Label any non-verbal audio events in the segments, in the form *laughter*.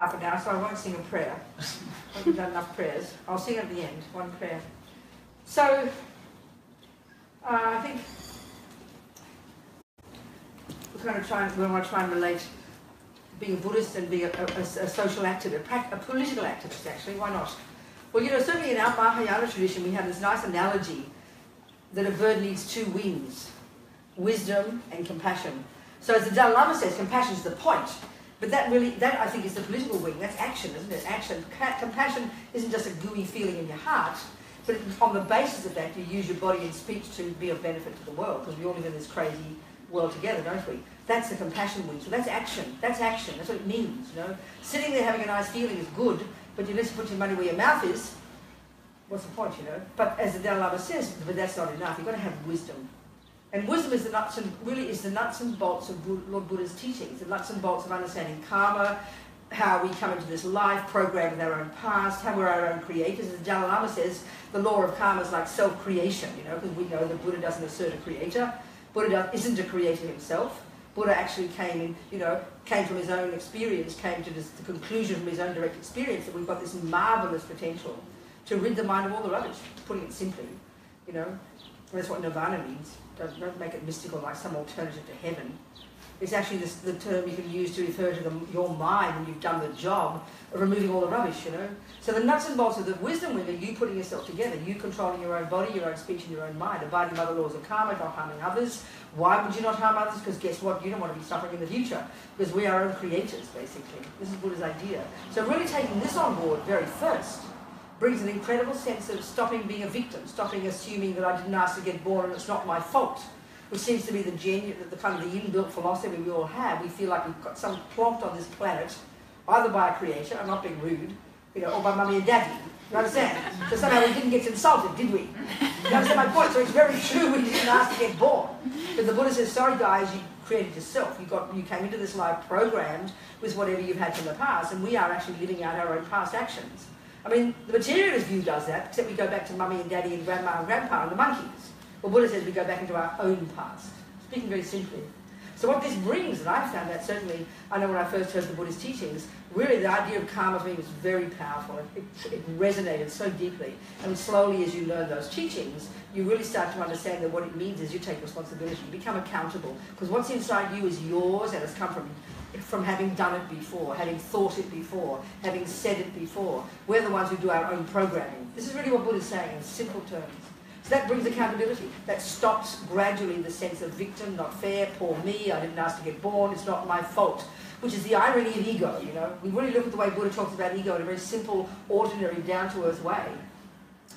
half an hour, so I won't sing a prayer. I haven't done enough prayers. I'll sing at the end, one prayer. So, uh, I think we're kind of trying, we want to try and relate being a Buddhist and being a, a, a social activist, a, a political activist actually, why not? Well, you know, certainly in our Mahayana tradition, we have this nice analogy that a bird needs two wings, wisdom and compassion. So as the Dalai Lama says, compassion is the point. But that really, that I think is the political wing. That's action, isn't it? Action. Compassion isn't just a gooey feeling in your heart, but on the basis of that, you use your body and speech to be of benefit to the world, because we all live in this crazy world together, don't we? That's the compassion wing. So that's action. That's action. That's what it means, you know? Sitting there having a nice feeling is good, but you put your money where your mouth is, what's the point, you know? But as the Dalai Lama says, but that's not enough. You've got to have wisdom. And wisdom is the nuts and really is the nuts and bolts of Lord Buddha's teachings, the nuts and bolts of understanding karma, how we come into this life programmed with our own past, how we're our own creators. As the Dalai Lama says, the law of karma is like self-creation, you know, because we know that Buddha doesn't assert a creator. Buddha isn't a creator himself. Buddha actually came you know, came from his own experience, came to this, the conclusion from his own direct experience that we've got this marvelous potential to rid the mind of all the rubbish, putting it simply, you know. That's what nirvana means. Don't, don't make it mystical like some alternative to heaven. It's actually this, the term you can use to refer to the, your mind when you've done the job of removing all the rubbish, you know. So the nuts and bolts of the wisdom wing are you putting yourself together, you controlling your own body, your own speech, and your own mind, abiding by the laws of karma, not harming others. Why would you not harm others? Because guess what? You don't want to be suffering in the future. Because we are our own creators, basically. This is Buddha's idea. So really taking this on board very first brings an incredible sense of stopping being a victim, stopping assuming that I didn't ask to get born and it's not my fault, which seems to be the genuine, the kind of the inbuilt philosophy we all have. We feel like we've got some plonked on this planet, either by a creator, I'm not being rude, you know, or by mummy and daddy. You understand? So somehow we didn't get insulted, did we? You understand my point? So it's very true we didn't ask to get born. But the Buddha says, sorry guys, you created yourself. You got you came into this life programmed with whatever you've had from the past, and we are actually living out our own past actions. I mean, the materialist view does that, except we go back to mummy and daddy and grandma and grandpa and the monkeys. Well, Buddha says we go back into our own past, speaking very simply. So what this brings, and I found that certainly, I know when I first heard the Buddhist teachings, really the idea of karma for me was very powerful. It, it, it, resonated so deeply. And slowly as you learn those teachings, you really start to understand that what it means is you take responsibility, you become accountable. Because what's inside you is yours and it's come from from having done it before, having thought it before, having said it before. We're the ones who do our own programming. This is really what Buddha is saying in simple terms. So that brings accountability. That stops gradually the sense of victim, not fair, poor me, I didn't ask to get born, it's not my fault. Which is the irony of ego, you know. We really look at the way Buddha talks about ego in a very simple, ordinary, down-to-earth way.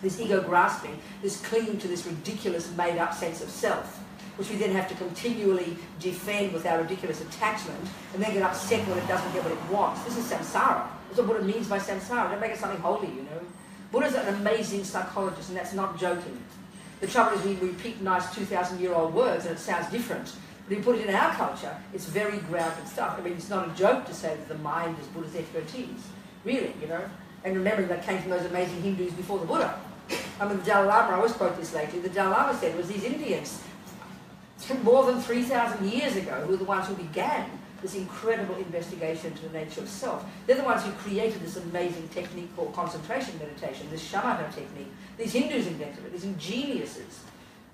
This ego grasping, this clinging to this ridiculous made-up sense of self which we then have to continually defend with our ridiculous attachment, and then get upset when it doesn't get what it wants. This is samsara. That's what Buddha means by samsara. Don't make it something holy, you know. Buddha's an amazing psychologist, and that's not joking. The trouble is we repeat nice 2,000-year-old words, and it sounds different. But if you put it in our culture, it's very grounded stuff. I mean, it's not a joke to say that the mind is Buddha's expertise. Really, you know. And remembering that came from those amazing Hindus before the Buddha. I mean, the Dalai Lama, I always quote this lately, the Dalai Lama said was these Indians more than 3,000 years ago who were the ones who began this incredible investigation into the nature of self. They're the ones who created this amazing technique called concentration meditation, this shamatha technique. These Hindus invented it, these ingeniouses.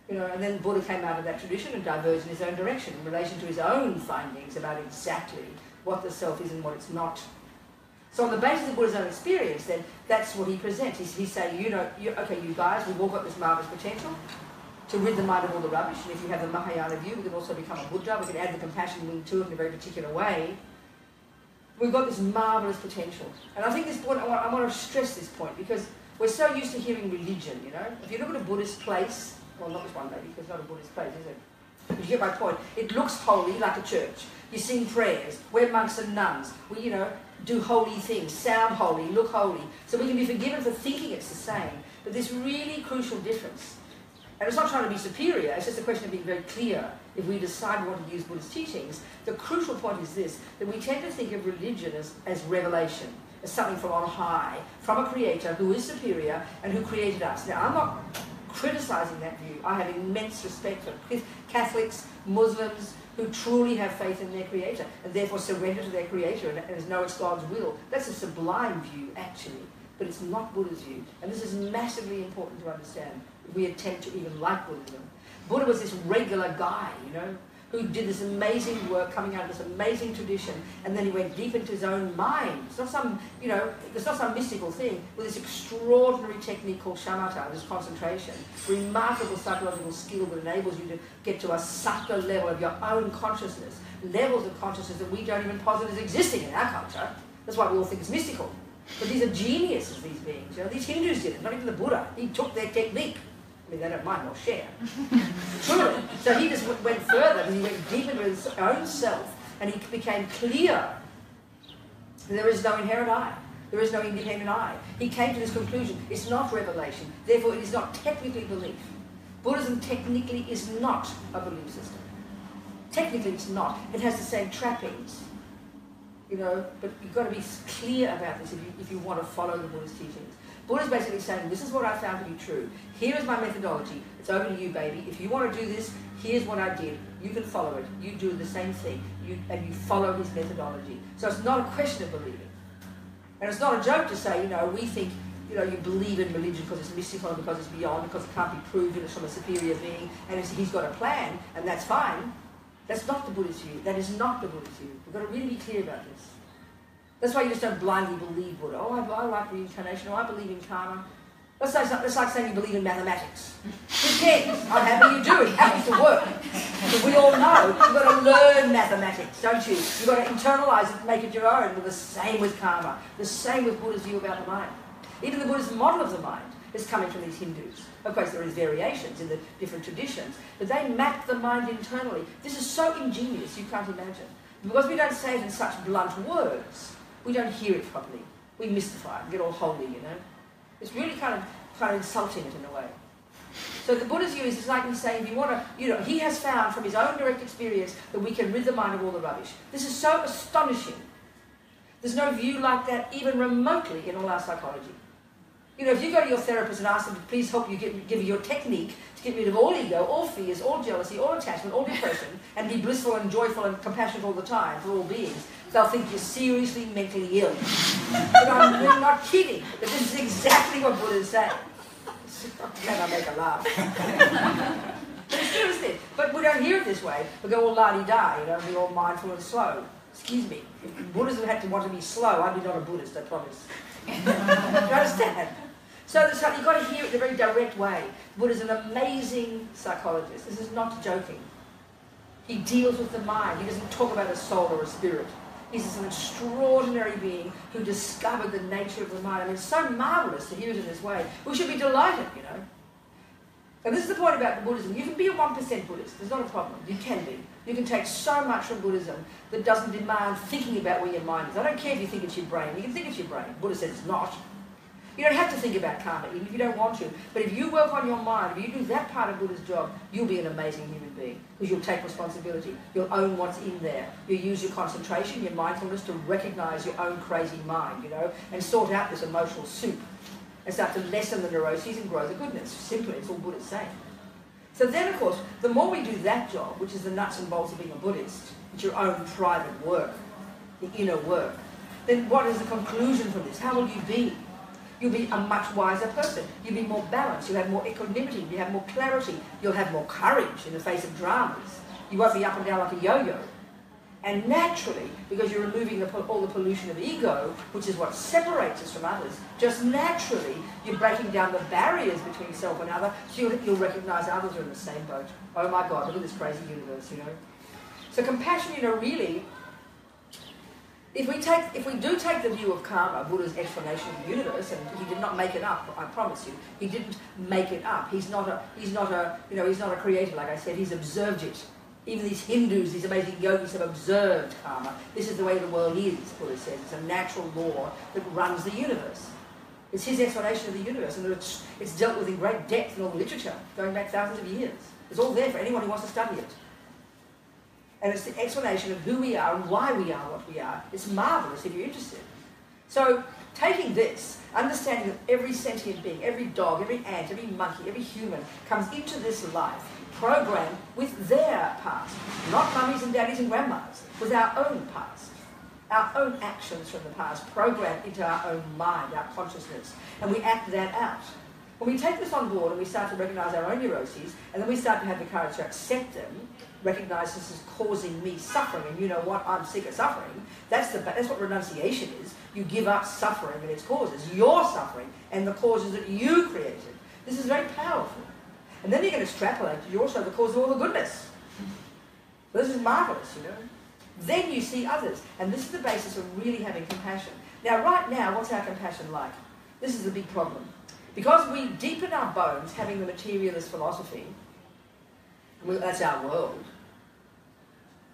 You know, and then Buddha came out of that tradition and diverged in his own direction in relation to his own findings about exactly what the self is and what it's not. So on the basis of Buddha's own experience, then, that's what he presents. He's, he's saying, you know, you, okay, you guys, we've all got this marvelous potential to rid the mind of all the rubbish. And if you have the Mahayana view, we can also become a Buddha. We can add the compassion wing to it in a very particular way. We've got this marvelous potential. And I think this point, I want, I want to stress this point because we're so used to hearing religion, you know. If you look at a Buddhist place, well, not this one maybe, because it's not a Buddhist place, is it? But you get my point. It looks holy like a church. You sing prayers. We're monks and nuns. We, you know, do holy things, sound holy, look holy. So we can be forgiven for thinking it's the same. But this really crucial difference and it's not trying to be superior, it's just a question of being very clear if we decide we want to use Buddhist teachings. The crucial point is this, that we tend to think of religion as, as revelation, as something from on high, from a creator who is superior and who created us. Now, I'm not criticizing that view. I have immense respect for Catholics, Muslims, who truly have faith in their creator and therefore surrender to their creator and, and know it's God's will. That's a sublime view, actually, but it's not Buddha's view. And this is massively important to understand if we attempt to even like Buddhism. Buddha was this regular guy, you know, who did this amazing work coming out of this amazing tradition, and then he went deep into his own mind. It's not some, you know, it's not some mystical thing. With this extraordinary technique called shamatha, this concentration, remarkable psychological skill that enables you to get to a subtle level of your own consciousness, levels of consciousness that we don't even posit as existing in our culture. That's why we all think it's mystical. But these are geniuses, these beings. You know, these Hindus did it, not even the Buddha. He took their technique. I mean, they don't mind, they'll share. *laughs* Truly. So he just went further and he went deep into his own self and he became clear there is no inherent I. There is no independent I. He came to this conclusion. It's not revelation. Therefore, it is not technically belief. Buddhism technically is not a belief system. Technically, it's not. It has the same trappings. You know, but you've got to be clear about this if you, if you want to follow the Buddhist teachings. Buddha's basically saying, this is what I found to be true. Here is my methodology. It's over to you, baby. If you want to do this, here's what I did. You can follow it. You do the same thing. You, and you follow his methodology. So it's not a question of believing. And it's not a joke to say, you know, we think, you know, you believe in religion because it's mystical because it's beyond, because it can't be proven, it's from a superior being, and he's got a plan, and that's fine. That's not the Buddhist view. That is not the Buddhist view. We've got to really be clear about this. That's why you just don't blindly believe Buddha. Oh, I, I like reincarnation. Oh, I believe in karma. That's like, that's like saying you believe in mathematics. Who cares? I'm happy you do. It happens to work. But we all know you've got to learn mathematics, don't you? You've got to internalize it, make it your own. But the same with karma. The same with Buddha's view about the mind. Even the Buddhist model of the mind is coming from these Hindus. Of course, there is variations in the different traditions, but they map the mind internally. This is so ingenious, you can't imagine. Because we don't say it in such blunt words, we don't hear it properly. We mystify it, get all holy, you know. It's really kind of kind of insulting it in a way. So the Buddha's view is like he's saying, if you want to, you know, he has found from his own direct experience that we can rid the mind of all the rubbish. This is so astonishing. There's no view like that even remotely in all our psychology. You know, if you go to your therapist and ask them to please help you get, give you your technique to get rid of all ego, all fears, all jealousy, all attachment, all depression, and be blissful and joyful and compassionate all the time for all beings, they'll think you're seriously mentally ill. but I'm really not kidding. But this is exactly what Buddha is saying. *laughs* Can I make a laugh? *laughs* but it? But we don't hear it this way. We go all la-di-da, you know, be all mindful and slow. Excuse me. If Buddhism had to want to be slow, I'd be not a Buddhist, I promise. *laughs* you understand? So, so you've got to hear it in a very direct way. Buddha's an amazing psychologist. This is not joking. He deals with the mind. He doesn't talk about a soul or a spirit. He's an extraordinary being who discovered the nature of the mind. I mean, it's so marvelous to hear it in this way. We should be delighted, you know. And this is the point about Buddhism. You can be a 1% Buddhist. There's not a problem. You can be. You can take so much from Buddhism that doesn't demand thinking about where your mind is. I don't care if you think it's your brain. You can think it's your brain. Buddha said it's not. You don't have to think about karma, even if you don't want to. But if you work on your mind, if you do that part of Buddha's job, you'll be an amazing human being. Because you'll take responsibility. You'll own what's in there. You'll use your concentration, your mindfulness to recognize your own crazy mind, you know, and sort out this emotional soup. And start to lessen the neuroses and grow the goodness. Simply, it's all Buddha's saying. So then, of course, the more we do that job, which is the nuts and bolts of being a Buddhist, it's your own private work, the inner work, then what is the conclusion from this? How will you be? You'll be a much wiser person. You'll be more balanced. You'll have more equanimity. You'll have more clarity. You'll have more courage in the face of dramas. You won't be up and down like a yo-yo. And naturally, because you're removing the, all the pollution of ego, which is what separates us from others, just naturally, you're breaking down the barriers between self and other, so you'll, you'll recognize others are in the same boat. Oh my God, look at this crazy universe, you know. So compassion, you know, really if we take, if we do take the view of karma, Buddha's explanation of the universe, and he did not make it up, I promise you, he didn't make it up. He's not a, he's not a, you know, he's not a creator, like I said. He's observed it. Even these Hindus, these amazing yogis, have observed karma. This is the way the world is. Buddha says it's a natural law that runs the universe. It's his explanation of the universe, and it's, it's dealt with in great depth in all the literature, going back thousands of years. It's all there for anyone who wants to study it. And it's the explanation of who we are and why we are what we are. It's marvelous if you're interested. So Taking this, understanding that every sentient being, every dog, every ant, every monkey, every human comes into this life programmed with their past, not mummies and daddies and grandmas, with our own past, our own actions from the past programmed into our own mind, our consciousness, and we act that out. When we take this on board and we start to recognize our own neuroses, and then we start to have the courage to accept them, recognize this is causing me suffering, and you know what, I'm sick of suffering, that's, the, that's what renunciation is. You give up suffering and its causes, your suffering, and the causes that you created. This is very powerful. And then you're going can extrapolate, you're also the cause of all the goodness. This is marvelous, you know. Then you see others. And this is the basis of really having compassion. Now, right now, what's our compassion like? This is a big problem. Because we deepen our bones having the materialist philosophy, that's our world,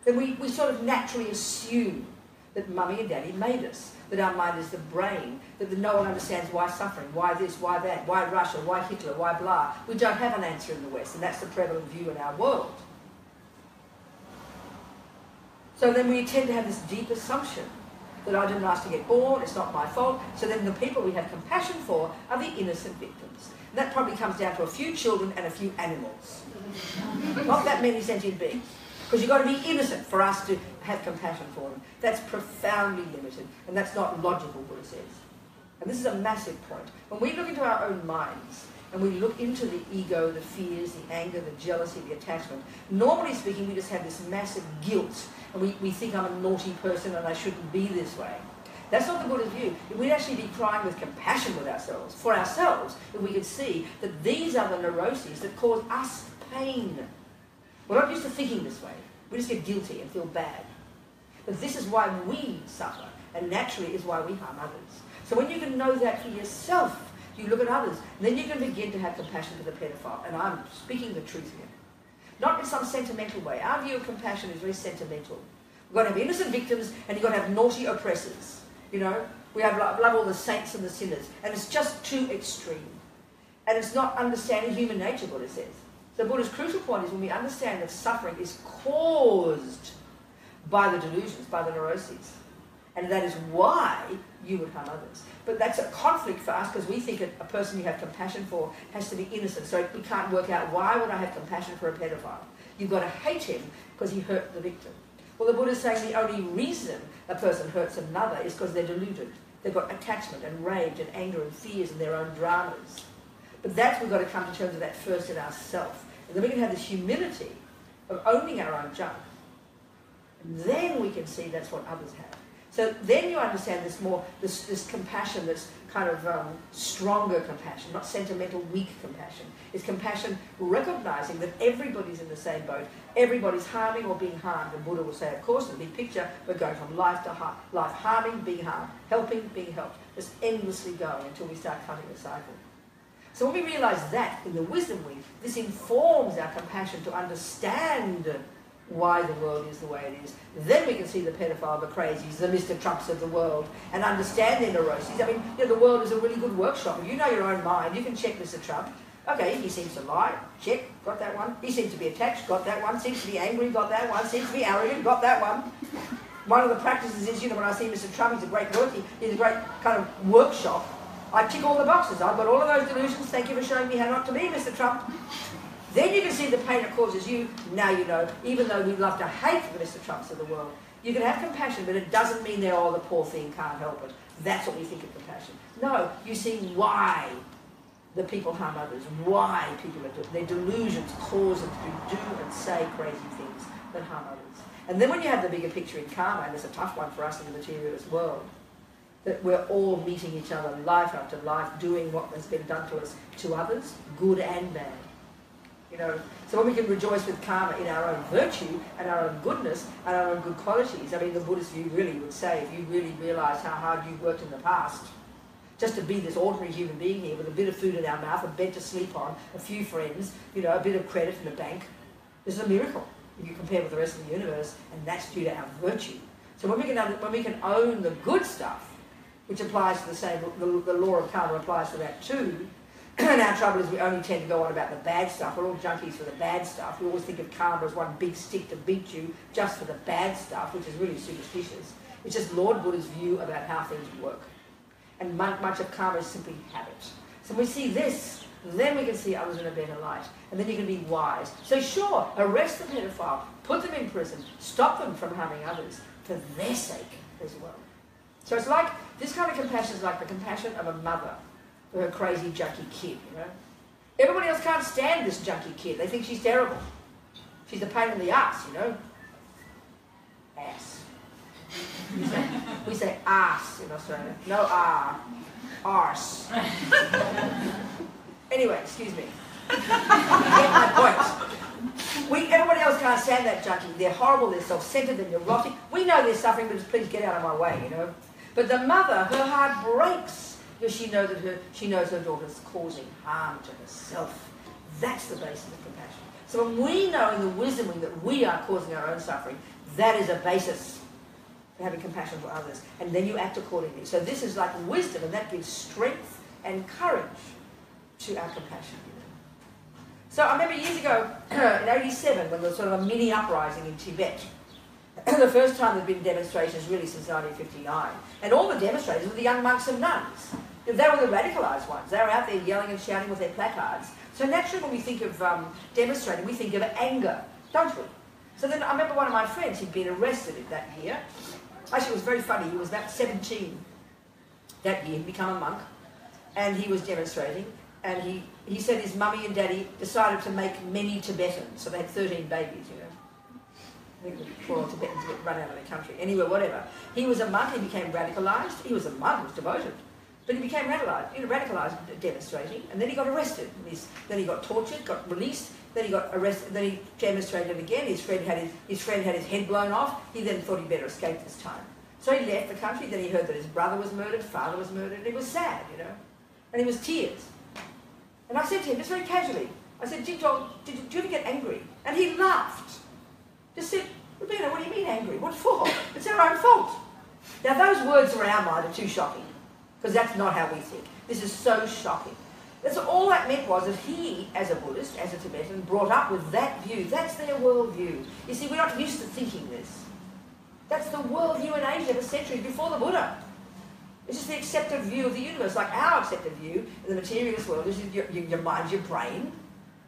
then we, we sort of naturally assume that mummy and daddy made us, that our mind is the brain, that the, no one understands why suffering, why this, why that, why Russia, why Hitler, why blah. We don't have an answer in the West, and that's the prevalent view in our world. So then we tend to have this deep assumption that I didn't ask to get born, it's not my fault. So then the people we have compassion for are the innocent victims. And that probably comes down to a few children and a few animals. not that many sentient beings. Because you've got to be innocent for us to have compassion for them. That's profoundly limited, and that's not logical, Buddha says. And this is a massive point. When we look into our own minds, and we look into the ego, the fears, the anger, the jealousy, the attachment, normally speaking, we just have this massive guilt we, we think I'm a naughty person and I shouldn't be this way. That's not the Buddha's view. We'd actually be crying with compassion with ourselves, for ourselves, if we could see that these are the neuroses that cause us pain. We're not used to thinking this way. We just get guilty and feel bad. But this is why we suffer, and naturally is why we harm others. So when you can know that for yourself, you look at others, then you can begin to have compassion for the pedophile. And I'm speaking the truth here. Not in some sentimental way. Our view of compassion is very sentimental. We've got to have innocent victims and you've got to have naughty oppressors. You know, we have love, love all the saints and the sinners. And it's just too extreme. And it's not understanding human nature, Buddha says. So Buddha's crucial point is when we understand that suffering is caused by the delusions, by the neuroses. And that is why you would harm others. But that's a conflict for us because we think a, person you have compassion for has to be innocent. So we can't work out why would I have compassion for a pedophile. You've got to hate him because he hurt the victim. Well, the Buddha is saying the only reason a person hurts another is because they're deluded. They've got attachment and rage and anger and fears and their own dramas. But that's we've got to come to terms with that first in ourselves. And then we can have this humility of owning our own junk. And then we can see that's what others have. So then you understand this more, this, this compassion this kind of um, stronger compassion, not sentimental, weak compassion. It's compassion recognizing that everybody's in the same boat. Everybody's harming or being harmed. And Buddha will say, of course, in the big picture, we're going from life to life, harming, being harmed, helping, being helped. Just endlessly going until we start cutting the cycle. So when we realize that in the wisdom wing, this informs our compassion to understand why the world is the way it is. Then we can see the pedophile, the crazies, the Mr. Trumps of the world, and understand their neuroses. I mean, you know, the world is a really good workshop. You know your own mind, you can check Mr. Trump. Okay, he seems to lie. Check, got that one. He seems to be attached, got that one. Seems to be angry, got that one. Seems to be arrogant, got that one. One of the practices is, you know, when I see Mr. Trump, he's a great he's a great kind of workshop. I tick all the boxes. I've got all of those delusions. Thank you for showing me how not to be, Mr. Trump. Then you can see the pain it causes you. Now you know, even though we love to hate the Mr. Trumps of the world, you can have compassion, but it doesn't mean they're, all the poor thing, can't help it. That's what we think of compassion. No, you see why the people harm others, why people are doing Their delusions cause them to do and say crazy things that harm others. And then when you have the bigger picture in karma, and it's a tough one for us in the materialist world, that we're all meeting each other life after life, doing what has been done to us to others, good and bad. You know, so when we can rejoice with karma in our own virtue and our own goodness and our own good qualities, I mean, the Buddhist view really would say, if you really realise how hard you've worked in the past, just to be this ordinary human being here with a bit of food in our mouth, a bed to sleep on, a few friends, you know, a bit of credit in the bank, this is a miracle if you compare with the rest of the universe, and that's due to our virtue. So when we can, when we can own the good stuff, which applies to the same, the, the law of karma applies to that too, *clears throat* and our trouble is we only tend to go on about the bad stuff. We're all junkies for the bad stuff. We always think of karma as one big stick to beat you just for the bad stuff, which is really superstitious. It's just Lord Buddha's view about how things work. And much of karma is simply habit. So when we see this, then we can see others in a better light. And then you can be wise. So sure, arrest the pedophile, put them in prison, stop them from harming others for their sake as well. So it's like, this kind of compassion is like the compassion of a mother her crazy junkie kid, you know. Everybody else can't stand this junkie kid. They think she's terrible. She's a pain in the ass, you know. Ass. We say, we say ass in Australia. No ah. Arse. anyway, excuse me. Get my point. We, everybody else can't stand that junkie. They're horrible, they're self-centered, they're neurotic. We know they're suffering, but just please get out of my way, you know. But the mother, her heart breaks because she knows that her she knows her daughter's causing harm to herself. That's the basis of compassion. So when we know in the wisdom that we are causing our own suffering, that is a basis for having compassion for others. And then you act accordingly. So this is like wisdom, and that gives strength and courage to our compassion. So I remember years ago, *clears throat* in 87, when there was sort of a mini uprising in Tibet, *coughs* the first time there'd been demonstrations really since 1959. And all the demonstrators were the young monks and nuns. They were the radicalised ones. They were out there yelling and shouting with their placards. So naturally when we think of um, demonstrating, we think of anger, don't we? So then I remember one of my friends, he'd been arrested that year. Actually, it was very funny. He was about 17 that year, he'd become a monk, and he was demonstrating. And he, he said his mummy and daddy decided to make many Tibetans. So they had 13 babies, you know. The Tibetans get run out of the country. anywhere, whatever. He was a monk, he became radicalised. He was a monk, he was devoted. But he became radicalised, you know, radicalised demonstrating, and then he got arrested. then he got tortured, got released, then he got arrested, then he demonstrated again. His friend had his, his friend had his head blown off. He then thought he'd better escape this time. So he left the country, then he heard that his brother was murdered, father was murdered, and he was sad, you know. And he was tears. And I said to him, just very casually, I said, Jim Dog, did, did you ever get angry? And he laughed. Just said, Robina, what do you mean angry? What for? It's our own fault. Now those words are in our mind are too shocking, because that's not how we think. This is so shocking. That's all that meant was that he, as a Buddhist, as a Tibetan, brought up with that view. That's their worldview. You see, we're not used to thinking this. That's the worldview in Asia for centuries before the Buddha. It's just the accepted view of the universe, like our accepted view in the materialist world is your, your, your mind, your brain,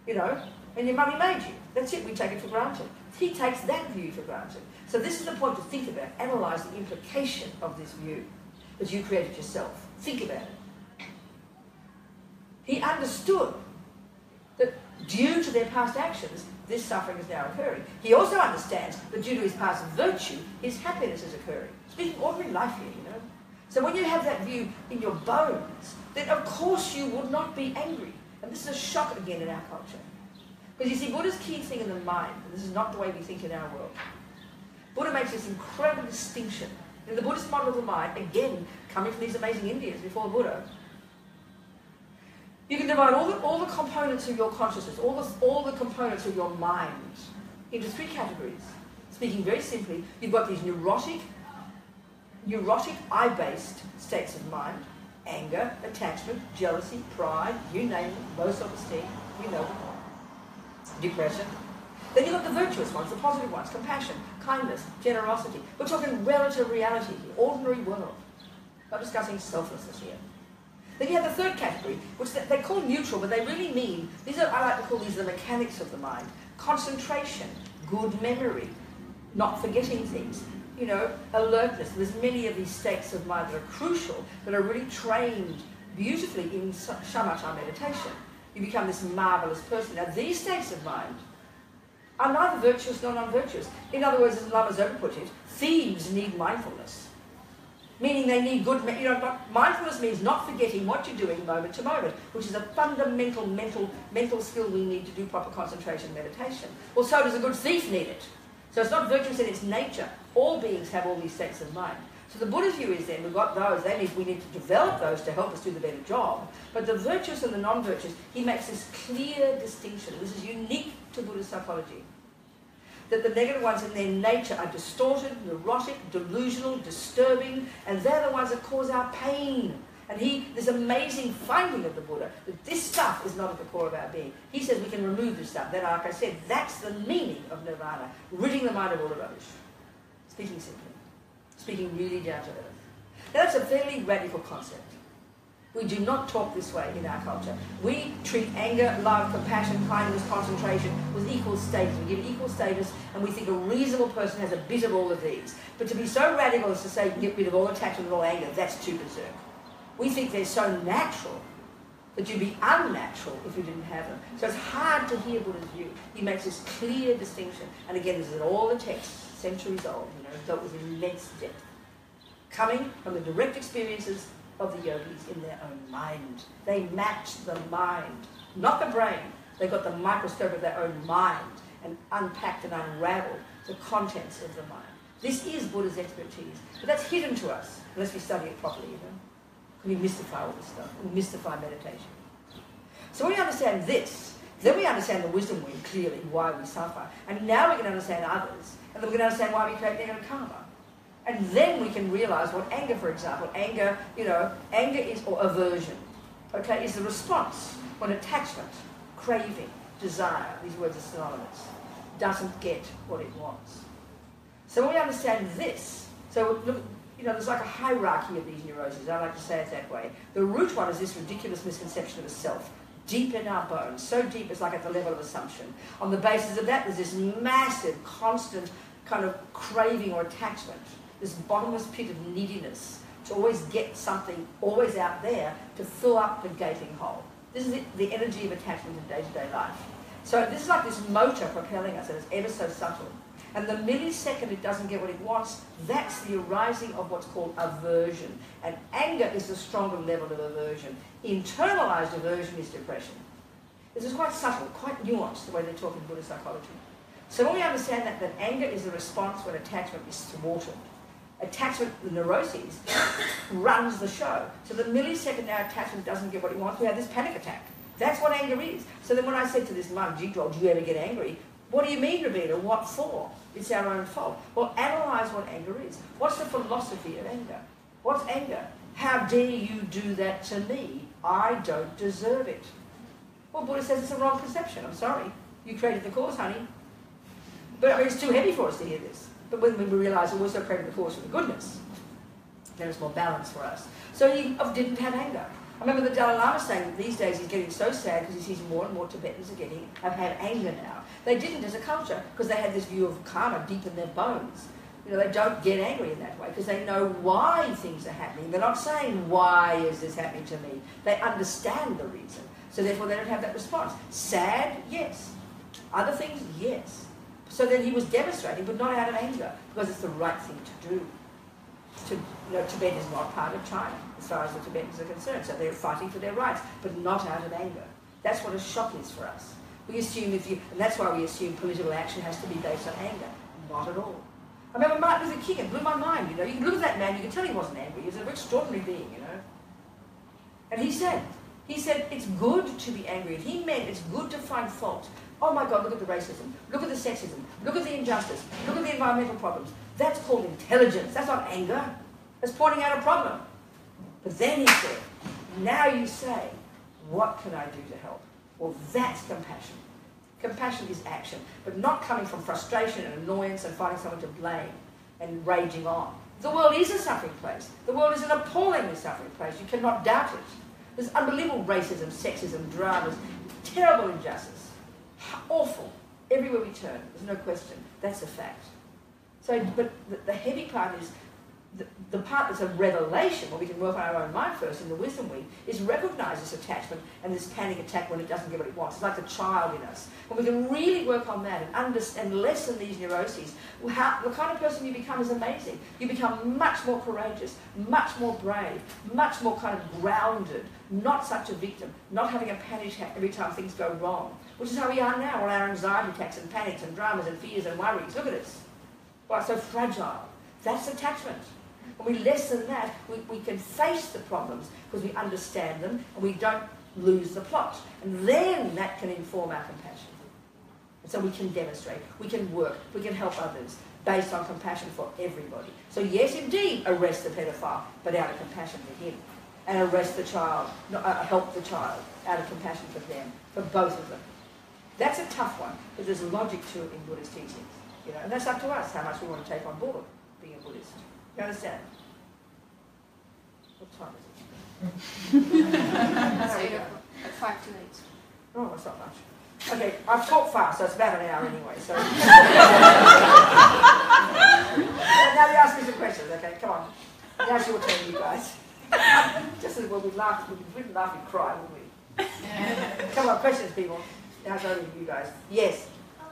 you know, and your mummy made you. That's it, we take it for granted. He takes that view for granted. So this is the point to think about, analyse the implication of this view that you created yourself. Think about it. He understood that due to their past actions, this suffering is now occurring. He also understands that due to his past virtue, his happiness is occurring. Speaking ordinary life here, you know. So when you have that view in your bones, then of course you would not be angry. And this is a shock again in our culture. Because you see, Buddha's key thing in the mind, this is not the way we think in our world. Buddha makes this incredible distinction. In the Buddhist model of the mind, again, coming from these amazing Indians before Buddha, you can divide all the, all the components of your consciousness, all the, all the components of your mind into three categories. Speaking very simply, you've got these neurotic, neurotic I-based states of mind, anger, attachment, jealousy, pride, you name it, low self-esteem, you know depression. Then you've got the virtuous ones, the positive ones, compassion, kindness, generosity. We're talking relative reality here, ordinary world. Not discussing selflessness here. Then you have the third category, which they call neutral, but they really mean, these are, I like to call these the mechanics of the mind. Concentration, good memory, not forgetting things, you know, alertness. There's many of these states of mind that are crucial, that are really trained beautifully in shamatha meditation. You become this marvelous person. Now these states of mind are neither virtuous nor non-virtuous. In other words, as Lama Zopa put it, thieves need mindfulness meaning they need good, you know, mindfulness means not forgetting what you're doing moment to moment, which is a fundamental mental, mental skill we need to do proper concentration meditation. Well, so does a good thief need it. So it's not virtuous in its nature. All beings have all these states of mind. So the Buddha's view is then, we've got those, need, we need to develop those to help us do the better job. But the virtuous and the non-virtuous, he makes this clear distinction. This is unique to Buddhist psychology that the negative ones in their nature are distorted, neurotic, delusional, disturbing, and they're the ones that cause our pain. And he, this amazing finding of the Buddha, that this stuff is not at the core of our being. He says we can remove this stuff. Then, like I said, that's the meaning of nirvana, ridding the mind of all the rubbish. Speaking simply. Speaking really down to earth. That's a fairly radical concept. We do not talk this way in our culture. We treat anger, love, compassion, kindness, concentration with equal status. We give equal status, and we think a reasonable person has a bit of all of these. But to be so radical as to say you get rid of all attachment and all anger, that's too berserk. We think they're so natural that you'd be unnatural if you didn't have them. So it's hard to hear Buddha's view. He makes this clear distinction. And again, this is in all the texts, centuries old, you know, dealt with immense depth. Coming from the direct experiences of the yogis in their own mind. They matched the mind, not the brain. They got the microscope of their own mind and unpacked and unraveled the contents of the mind. This is Buddha's expertise, but that's hidden to us unless we study it properly, you know. We mystify all this stuff. We mystify meditation. So when we understand this, then we understand the wisdom wheel clearly, why we suffer. And now we can understand others. And then we can understand why we create negative karma. And then we can realize what anger, for example, anger, you know, anger is, or aversion, okay, is the response when attachment, craving, desire, these words are synonymous, doesn't get what it wants. So when we understand this, so look, you know, there's like a hierarchy of these neuroses. I like to say it that way. The root one is this ridiculous misconception of the self, deep in our bones, so deep it's like at the level of assumption. On the basis of that, there's this massive, constant kind of craving or attachment this bottomless pit of neediness to always get something always out there to fill up the gaping hole. This is it, the energy of attachment in day-to-day life. So this is like this motor propelling us and it's ever so subtle. And the millisecond it doesn't get what it wants, that's the arising of what's called aversion. And anger is the stronger level of aversion. Internalized aversion is depression. This is quite subtle, quite nuanced, the way they talk in Buddhist psychology. So when we understand that, that anger is a response when attachment is thwarted, attachment, the neuroses, *coughs* runs the show. So the millisecond our attachment doesn't get what it wants, we have this panic attack. That's what anger is. So then when I said to this mum, gee, do you ever get angry? What do you mean, Robina? What for? It's our own fault. Well, analyse what anger is. What's the philosophy of anger? What's anger? How dare you do that to me? I don't deserve it. Well, Buddha says it's a wrong perception. I'm sorry. You created the cause, honey. But I mean, it's too heavy for us to hear this. But when we realise we're also creating the cause for the goodness, there is more balance for us. So he didn't have anger. I remember the Dalai Lama saying that these days he's getting so sad because he sees more and more Tibetans are getting have had anger now. They didn't as a culture because they had this view of karma deep in their bones. You know, they don't get angry in that way because they know why things are happening. They're not saying, why is this happening to me? They understand the reason. So therefore they don't have that response. Sad, yes. Other things, yes. So then he was demonstrating, but not out of anger, because it's the right thing to do. To, you know, Tibet is not part of China, as far as the Tibetans are concerned. So they're fighting for their rights, but not out of anger. That's what a shock is for us. We assume if you, and that's why we assume political action has to be based on anger. Not at all. I remember Martin Luther King, it blew my mind, you know. You can look at that man, you can tell he wasn't angry. He was an extraordinary being, you know. And he said, he said, it's good to be angry. He meant it's good to find fault. Oh my God, look at the racism. Look at the sexism. Look at the injustice. Look at the environmental problems. That's called intelligence. That's not anger. That's pointing out a problem. But then he said, now you say, what can I do to help? Well, that's compassion. Compassion is action, but not coming from frustration and annoyance and finding someone to blame and raging on. The world is a suffering place. The world is an appallingly suffering place. You cannot doubt it. There's unbelievable racism, sexism, dramas, terrible injustice awful everywhere we turn. There's no question. That's a fact. So, but the, the heavy part is the, part that's a revelation, where we can work on our own mind first in the wisdom week, is recognize this attachment and this panic attack when it doesn't get what it wants. It's like the child in us. When we can really work on that and understand, and lessen these neuroses, how, the kind of person you become is amazing. You become much more courageous, much more brave, much more kind of grounded, not such a victim, not having a panic attack every time things go wrong, which is how we are now, all our anxiety attacks and panics and dramas and fears and worries. Look at us. Why, so fragile. That's attachment. When we lessen that, we, we can face the problems because we understand them and we don't lose the plot. And then that can inform our compassion. And so we can demonstrate, we can work, we can help others based on compassion for everybody. So yes, indeed, arrest the pedophile, but out of compassion for him. And arrest the child, uh, help the child out of compassion for them, for both of them. That's a tough one, but there's logic to it in Buddhist teachings. You know, and that's up to us how much we want to take on board being a You understand? What time is it? That's eight of- at five to eight. Oh, that's not much. Okay, I've talked fast, so it's about an hour anyway, so. *laughs* now you ask me some questions, okay, come on. Now's your turn, you guys. *laughs* Just as well we laugh, we wouldn't laugh and cry, would we? Come on, questions, people. Now it's over to you guys. Yes. Um,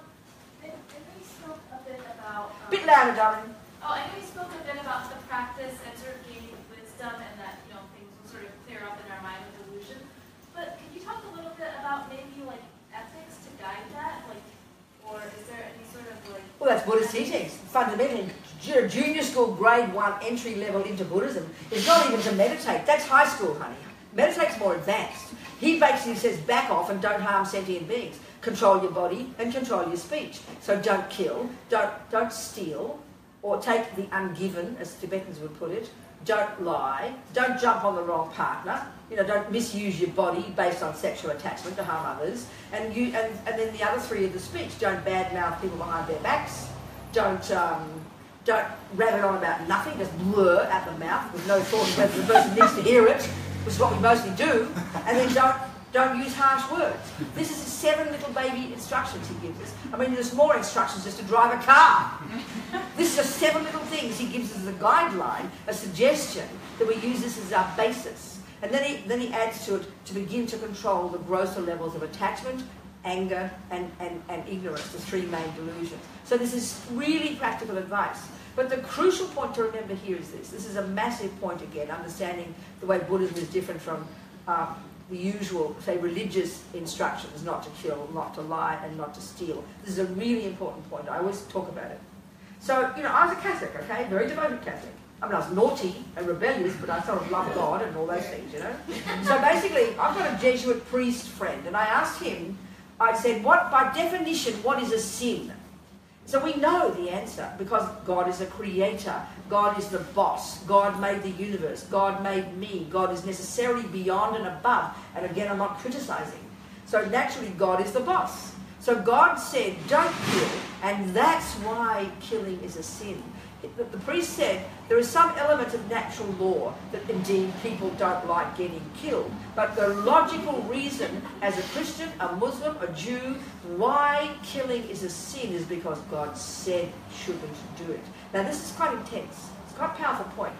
I know you spoke a bit about. Um, Bit louder, darling. Oh, I know you spoke a bit about the practice and sort of gaining wisdom and that, you know, things will sort of clear up in our mind with illusion. But could you talk a little bit about maybe like ethics to guide that? Like, or is there any sort of like. Well, that's Buddhist teachings. Fundamentally, junior school, grade one, entry level into Buddhism is not even to meditate. That's high school, honey. Meditate's more advanced. He basically says back off and don't harm sentient beings. Control your body and control your speech. So don't kill, don't, don't steal, or take the ungiven, as Tibetans would put it. Don't lie. Don't jump on the wrong partner. You know, don't misuse your body based on sexual attachment to harm others. And you, and, and then the other three of the speech: don't badmouth people behind their backs. Don't um, don't rabbit on about nothing. Just blur out the mouth with no thought whether the person needs to hear it, which is what we mostly do. And then don't don't use harsh words. This is seven little baby instructions he gives us. I mean, there's more instructions just to drive a car. This is seven little things he gives us as a guideline, a suggestion that we use this as our basis. And then he, then he adds to it to begin to control the grosser levels of attachment, anger, and, and, and ignorance, the three main delusions. So this is really practical advice. But the crucial point to remember here is this. This is a massive point again, understanding the way Buddhism is different from um, the usual, say, religious instructions, not to kill, not to lie, and not to steal. This is a really important point. I always talk about it. So, you know, I was a Catholic, okay, very devoted Catholic. I mean, I was naughty and rebellious, but I sort of loved God and all those things, you know. So basically, I've got a Jesuit priest friend, and I asked him, I said, what, by definition, what is a sin? So we know the answer because God is a creator. God is the boss. God made the universe. God made me. God is necessarily beyond and above. And again, I'm not criticizing. So naturally, God is the boss. So God said, don't kill. And that's why killing is a sin. The, the priest said there is some element of natural law that indeed people don't like getting killed. But the logical reason, as a Christian, a Muslim, a Jew, why killing is a sin is because God said shouldn't do it. Now this is quite intense. It's quite a powerful point.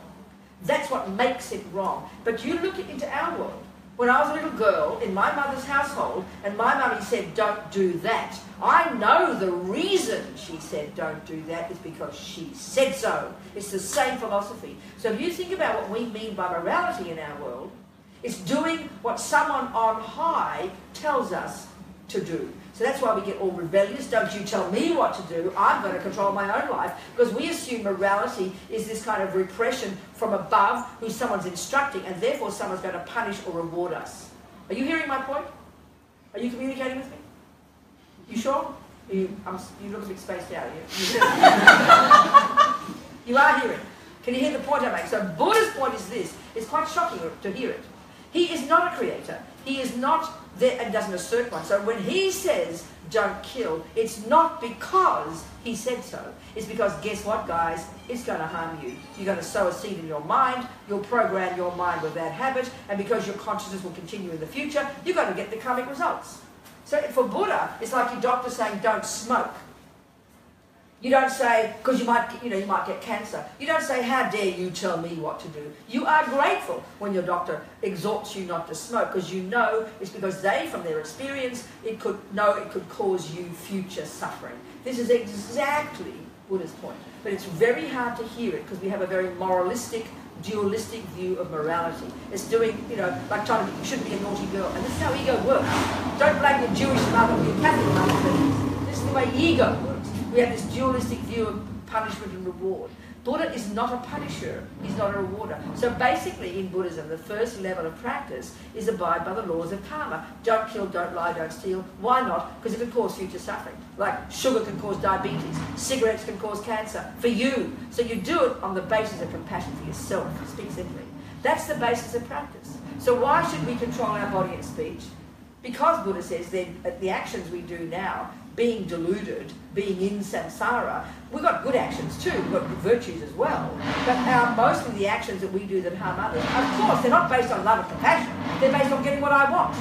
That's what makes it wrong. But you look into our world. When I was a little girl in my mother's household, and my mummy said, Don't do that, I know the reason she said, Don't do that is because she said so. It's the same philosophy. So if you think about what we mean by morality in our world, it's doing what someone on high tells us to do. So that's why we get all rebellious. Don't you tell me what to do. I'm going to control my own life. Because we assume morality is this kind of repression from above who someone's instructing, and therefore someone's going to punish or reward us. Are you hearing my point? Are you communicating with me? You sure? You, I'm, you look a bit spaced out. You, *laughs* you, are hearing. Can you hear the point I make? So Buddha's point is this. It's quite shocking to hear it. He is not a creator. He is not there and doesn't assert one. So when he says don't kill, it's not because he said so. It's because guess what, guys? It's going to harm you. You're going to sow a seed in your mind. You'll program your mind with that habit, and because your consciousness will continue in the future, you're going to get the karmic results. So for Buddha, it's like your doctor saying don't smoke. You don't say, because you might, you know, you might get cancer. You don't say, how dare you tell me what to do. You are grateful when your doctor exhorts you not to smoke, because you know it's because they, from their experience, it could know it could cause you future suffering. This is exactly Buddha's point. But it's very hard to hear it because we have a very moralistic, dualistic view of morality. It's doing, you know, like trying to, you shouldn't be a naughty girl. And this is how ego works. Don't blame your Jewish mother or your Catholic mother. This is the way ego works. We have this dualistic view of punishment and reward. Buddha is not a punisher, he's not a rewarder. So basically, in Buddhism, the first level of practice is abide by the laws of karma. Don't kill, don't lie, don't steal. Why not? Because it can cause future suffering. Like sugar can cause diabetes, cigarettes can cause cancer for you. So you do it on the basis of compassion for yourself, speak simply. That's the basis of practice. So why should we control our body and speech? because Buddha says then the actions we do now, being deluded, being in samsara, we've got good actions too, we've got virtues as well. But our, mostly the actions that we do that harm others, of course, they're not based on love and compassion. They're based on getting what I want.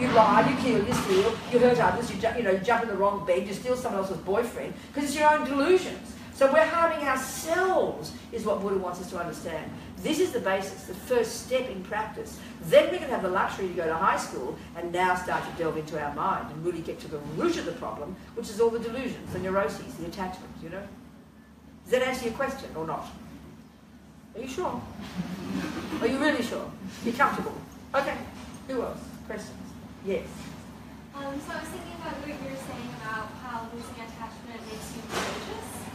You lie, you kill, you steal, you hurt others, you, ju- you know, you jump in the wrong bed, you steal someone else's boyfriend, because it's your own delusions. So we're harming ourselves, is what Buddha wants us to understand. This is the basis, the first step in practice. Then we can have the luxury to go to high school and now start to delve into our mind and really get to the root of the problem, which is all the delusions, the neuroses, the attachments, you know? Does that answer your question or not? Are you sure? Are you really sure? You're comfortable? Okay. Who else? Questions? Yes. Um, so I was thinking about what you were saying about how losing attachment makes you courageous,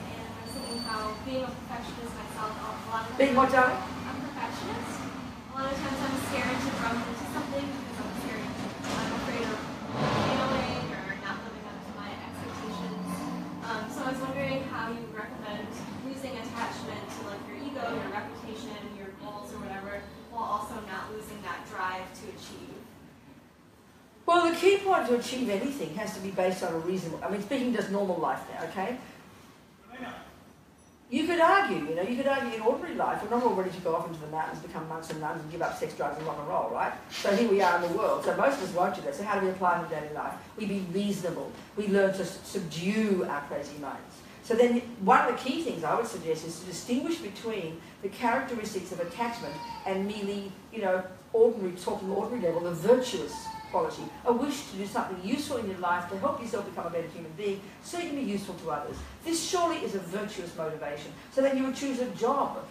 and how being a perfectionist myself, a lot of being what, darling? I'm a perfectionist. A lot of times I'm scared to jump into something because I'm scared. I'm afraid of failing or not living up to my expectations. Um, so I was wondering how you recommend losing attachment to like your ego, your reputation, your goals, or whatever, while also not losing that drive to achieve. Well, the key point to achieve anything has to be based on a reasonable. I mean, speaking just normal life now, okay? You could argue, you know, you could argue in ordinary life, we're not all ready to go off into the mountains, become monks and nuns, and give up sex, drugs, and rock and roll, right? So here we are in the world. So most of us won't do that. So how do we apply it in daily life? We be reasonable. We learn to subdue our crazy minds. So then one of the key things I would suggest is to distinguish between the characteristics of attachment and merely, you know, ordinary, talking ordinary level, the virtuous quality, a wish to do something useful in your life to help yourself become a better human being, so you can be useful to others. This surely is a virtuous motivation. So then you would choose a job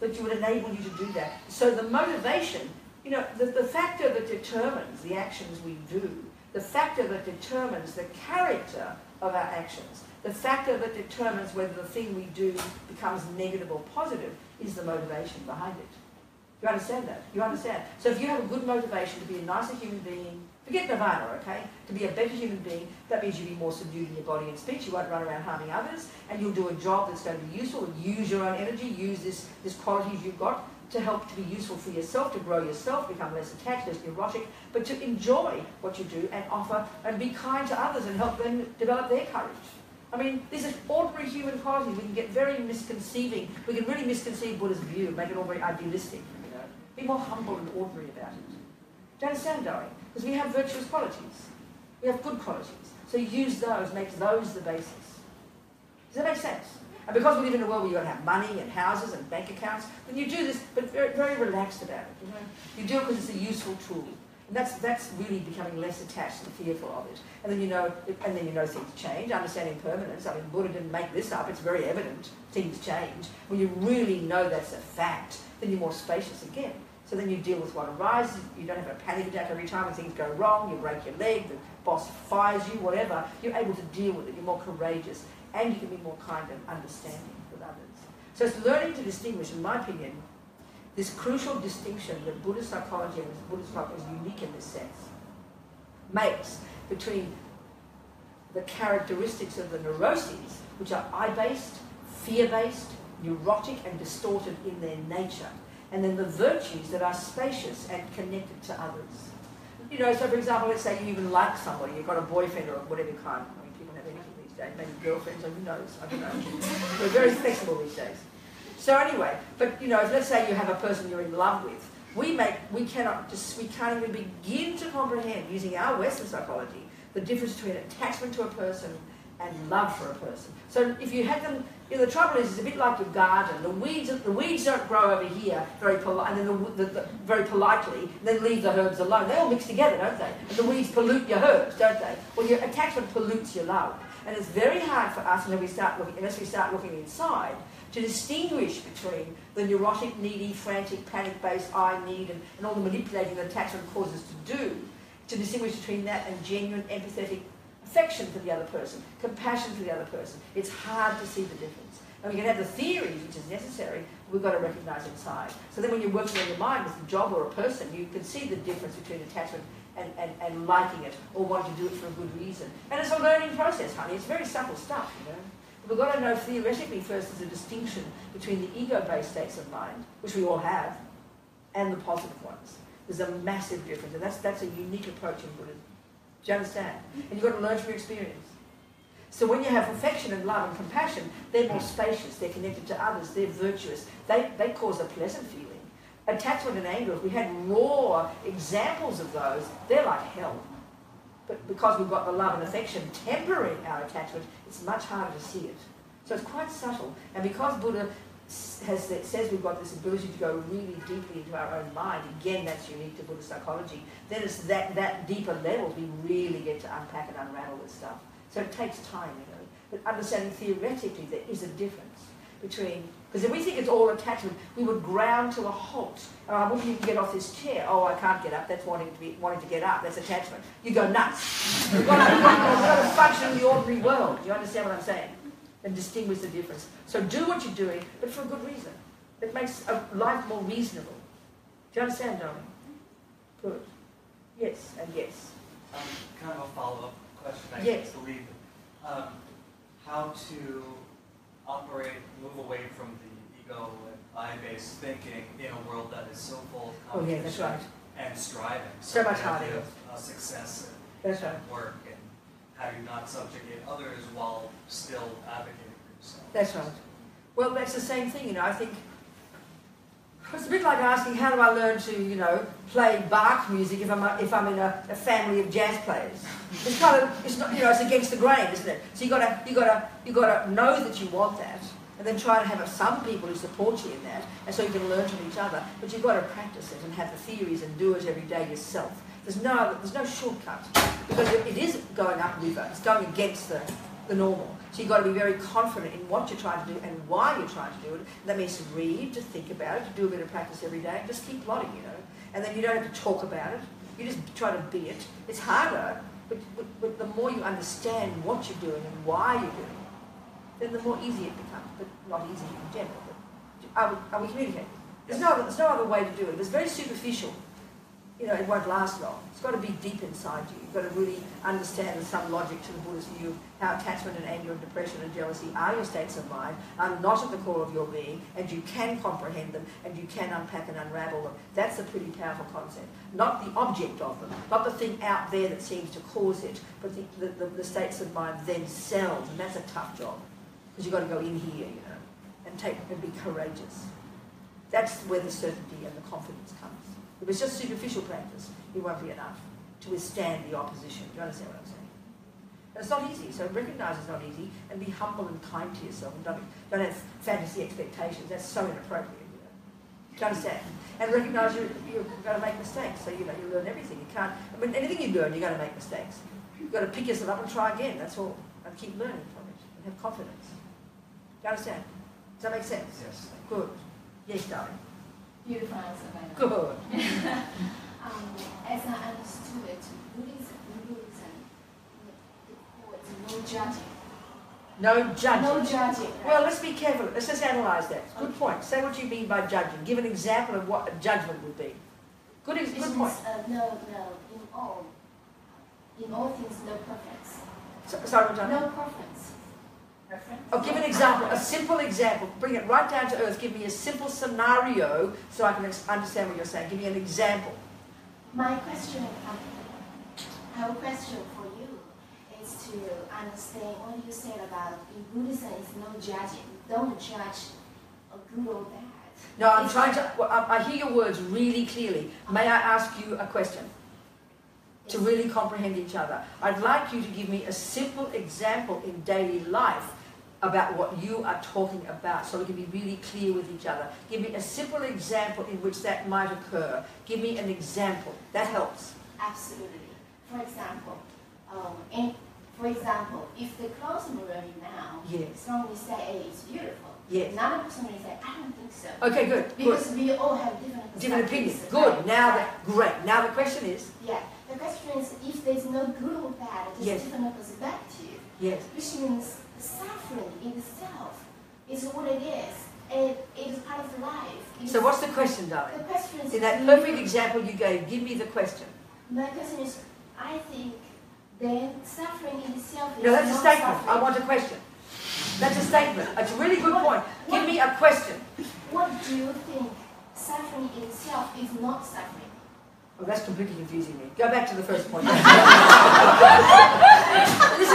that you would enable you to do that. So the motivation, you know, the, the factor that determines the actions we do, the factor that determines the character of our actions, the factor that determines whether the thing we do becomes negative or positive is the motivation behind it. You understand that? You understand? So if you have a good motivation to be a nicer human being, forget nirvana, okay? To be a better human being, that means you'll be more subdued in your body and speech. You won't run around harming others, and you'll do a job that's going to be useful. And use your own energy, use this, this qualities you've got to help to be useful for yourself, to grow yourself, become less attached, less neurotic, but to enjoy what you do and offer and be kind to others and help them develop their courage. I mean, these are ordinary human qualities. We can get very misconceiving. We can really misconceive Buddha's view, make it all very idealistic. Be more humble and ordinary about it. Do you understand, darling? Because we have virtuous qualities. We have good qualities. So use those, make those the basis. Does that make sense? And because we live in a world where you've got to have money and houses and bank accounts, then you do this, but very, very relaxed about it. You know, you do it because it's a useful tool. And that's, that's really becoming less attached and fearful of it. And then you know, and then you know things change, understanding permanence. I mean, Buddha didn't make this up. It's very evident. Things change. When you really know that's a fact, then you're more spacious again. So then you deal with what arises. You don't have a panic attack every time things go wrong. You break your leg, the boss fires you, whatever. You're able to deal with it. You're more courageous. And you can be more kind and understanding with others. So it's learning to distinguish, in my opinion, this crucial distinction that Buddhist psychology and Buddhist psychology is unique in this sense, makes between the characteristics of the neuroses, which are I-based, fear-based, neurotic and distorted in their nature, and then the virtues that are spacious and connected to others. You know, so for example, let's say you even like somebody, you've got a boyfriend or whatever kind. I mean, people have anything these days, maybe girlfriends, or who knows, I don't know. *laughs* We're very flexible these days. So anyway, but you know, let's say you have a person you're in love with. We make, we cannot just, we can't even begin to comprehend using our Western psychology the difference between attachment to a person and love for a person. So if you had them, you know, the trouble is, it's a bit like your garden. The weeds, the weeds don't grow over here very polite, and then the, the, the, very politely, then leave the herbs alone. They all mix together, don't they? And the weeds pollute your herbs, don't they? Well, your attachment pollutes your love, and it's very hard for us unless we start looking, unless we start looking inside to distinguish between the neurotic, needy, frantic, panic-based I need and, and all the manipulating that attachment causes to do, to distinguish between that and genuine, empathetic affection for the other person, compassion for the other person. It's hard to see the difference. And we can have the theories, which is necessary, but we've got to recognize inside. So then when you're working on your mind with a job or a person, you can see the difference between attachment and, and, and liking it or wanting to do it for a good reason. And it's a learning process, honey. It's very subtle stuff, you know. We've got to know theoretically first there's a distinction between the ego-based states of mind, which we all have, and the positive ones. There's a massive difference, and that's, that's a unique approach in Buddhism. Do you understand? And you've got to learn from experience. So when you have affection and love and compassion, they're more spacious, they're connected to others, they're virtuous, they, they cause a pleasant feeling. Attachment and anger, if we had raw examples of those, they're like hell. But because we've got the love and affection tempering our attachment, it's much harder to see it. So it's quite subtle. And because Buddha has, says we've got this ability to go really deeply into our own mind, again, that's unique to Buddhist psychology, then it's that, that deeper level we really get to unpack and unravel this stuff. So it takes time, you know. But understanding theoretically there is a difference between, because if we think it's all attachment, we would ground to a halt. Oh, I wouldn't even get off this chair. Oh, I can't get up. That's wanting to be wanting to get up. That's attachment. You go nuts. *laughs* You've got to, you've got to function in the ordinary world. Do you understand what I'm saying? And distinguish the difference. So do what you're doing, but for a good reason. It makes life more reasonable. Do you understand, darling? Good. Yes, and yes. Um, kind of a follow-up question, I yes. believe. Um, how to operate, move away from the ego and I-based thinking in a world that is so full of competition oh, yeah, that's right. and striving. So, so much harder. Uh, success and, that's right. work how you not subjugate others while still advocating for yourself. That's right. Well, that's the same thing, you know. I think it's a bit like asking how do I learn to, you know, play Bach music if I'm, a, if I'm in a, a, family of jazz players. It's kind of, it's not, you know, it's against the grain, isn't it? So you gotta, you gotta, you gotta know that you want that, and then try to have some people who support you in that, and so you can learn from each other. But you've got to practice it and have the theories and do it every day yourself. There's no, there's no shortcut because it is going upriver. It's going against the, the normal. So you've got to be very confident in what you're trying to do and why you're trying to do it. That means to read, to think about it, to do a bit of practice every day, just keep plotting, you know. And then you don't have to talk about it. You just try to be it. It's harder, but, but, but the more you understand what you're doing and why you're doing it, then the more easy it becomes. But not easy in general. But are we, are we communicating? There's no, there's no other way to do it. It's very superficial you know, it won't last long. It's got to be deep inside you. You've got to really understand there's some logic to the Buddhist view how attachment and anger and depression and jealousy are your states of mind, are not at the core of your being, and you can comprehend them, and you can unpack and unravel them. That's a pretty powerful concept. Not the object of them, not the thing out there that seems to cause it, but the, the, the, the states of mind themselves, and that's a tough job, because you've got to go in here, you know, and take and be courageous. That's where the certainty and the confidence comes. If it's just superficial practice, it won't be enough to withstand the opposition. Do you understand what I'm saying? And it's not easy, so recognize it's not easy and be humble and kind to yourself and don't, don't have fantasy expectations. That's so inappropriate. You know? Do you understand? And recognize you're, you're going to make mistakes. So, you know, you learn everything. You can't, I mean, anything you learn, you're going to make mistakes. You've got to pick yourself up and try again. That's all. And keep learning from it and have confidence. Do you understand? Does that make sense? Yes. Good. Yes, darling. Beautiful answer, by the way. Good. *laughs* um, as I understood it, Buddhism, Buddhism, the no judging. No judging. No judging. Right? Well, let's be careful. Let's just analyze that. Good okay. point. Say what you mean by judging. Give an example of what a judgment would be. Good, good point. Uh, no, no, in all, in all things, no preference. So, sorry, John. No preference. Oh, give an example, a simple example. Bring it right down to earth. Give me a simple scenario so I can understand what you're saying. Give me an example. My question, I have a question for you, is to understand what you said about in Buddhism is no judging. Don't judge a good or bad. No, I'm it's trying to, well, I hear your words really clearly. May I ask you a question? to really comprehend each other. I'd like you to give me a simple example in daily life about what you are talking about so we can be really clear with each other. Give me a simple example in which that might occur. Give me an example. That helps. Absolutely. For example, um, in, for example, if the clothes I'm wearing now, yes. someone will say, hey, it's beautiful. Yes. Another person will say, I don't think so. Okay, good. Because good. we all have different Different opinions. Good. Right? Now. The, great. Now the question is? Yeah. The question is, if there's no good or bad, just yes. different perspective. Yes. Which means suffering in itself is what it is. And it is part of life. It's so what's the question, darling? The question is... In that perfect example you gave, give me the question. My question is, I think then suffering in itself is No, that's a statement. Suffering. I want a question. That's a statement. That's a really good what, point. Give what, me a question. What do you think suffering in itself is not suffering? Well, that's completely confusing me. Go back to the first point. *laughs* Listen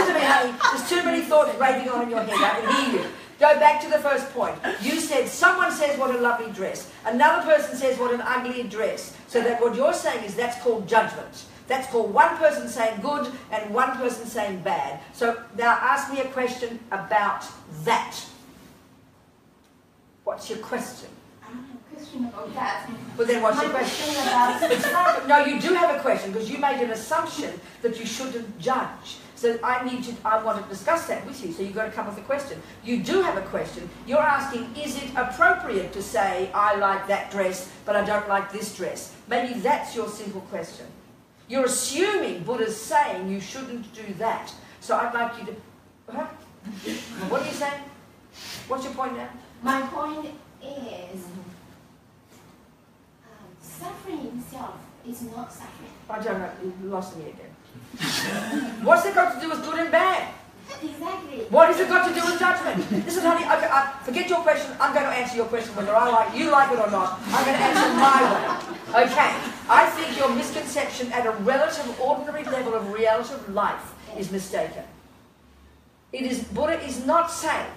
to me, honey. There's too many thoughts raving on in your head. I can hear you. Go back to the first point. You said someone says what a lovely dress. Another person says what an ugly dress. So that what you're saying is that's called judgment. That's called one person saying good and one person saying bad. So now ask me a question about that. What's your question? I don't have a question about that. Well, then what's My your question? *laughs* no, you do have a question because you made an assumption that you shouldn't judge. So I need to, I want to discuss that with you. So you've got to come with a question. You do have a question. You're asking, is it appropriate to say, I like that dress, but I don't like this dress? Maybe that's your simple question. You're assuming Buddha's saying you shouldn't do that. So I'd like you to, huh? What are you saying? What's your point now? My point is, um, suffering itself is not suffering. I don't know. You lost me again. *laughs* What's it got to do with good and bad? Exactly. What has it got to do with judgment? Listen, honey, I, I, forget your question. I'm going to answer your question whether I like you like it or not. I'm going to answer my way. Okay. I think your misconception at a relative, ordinary level of relative life is mistaken. It is Buddha is not saying.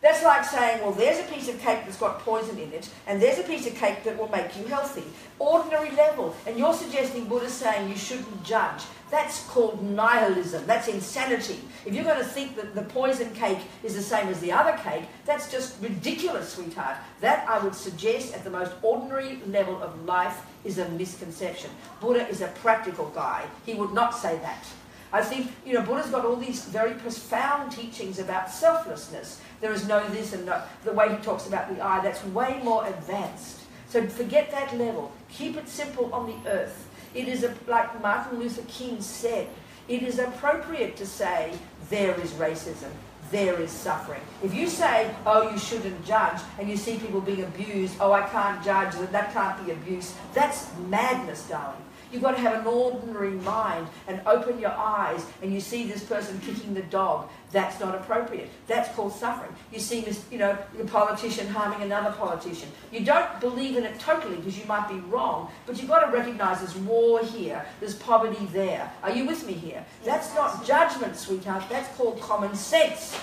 That's like saying, well, there's a piece of cake that's got poison in it, and there's a piece of cake that will make you healthy. Ordinary level. And you're suggesting Buddha's saying you shouldn't judge. That's called nihilism. That's insanity. If you're going to think that the poison cake is the same as the other cake, that's just ridiculous, sweetheart. That, I would suggest, at the most ordinary level of life, is a misconception. Buddha is a practical guy. He would not say that. I think, you know, Buddha's got all these very profound teachings about selflessness. There is no this and no, the way he talks about the I, that's way more advanced. So forget that level. Keep it simple on the earth. It is, a, like Martin Luther King said, it is appropriate to say there is racism, there is suffering. If you say, oh, you shouldn't judge, and you see people being abused, oh, I can't judge, that can't be abuse, that's madness, darling. You've got to have an ordinary mind and open your eyes and you see this person kicking the dog. That's not appropriate. That's called suffering. You see this, you know, a politician harming another politician. You don't believe in it totally because you might be wrong, but you've got to recognize there's war here, there's poverty there. Are you with me here? That's not judgment, sweetheart. That's called common sense.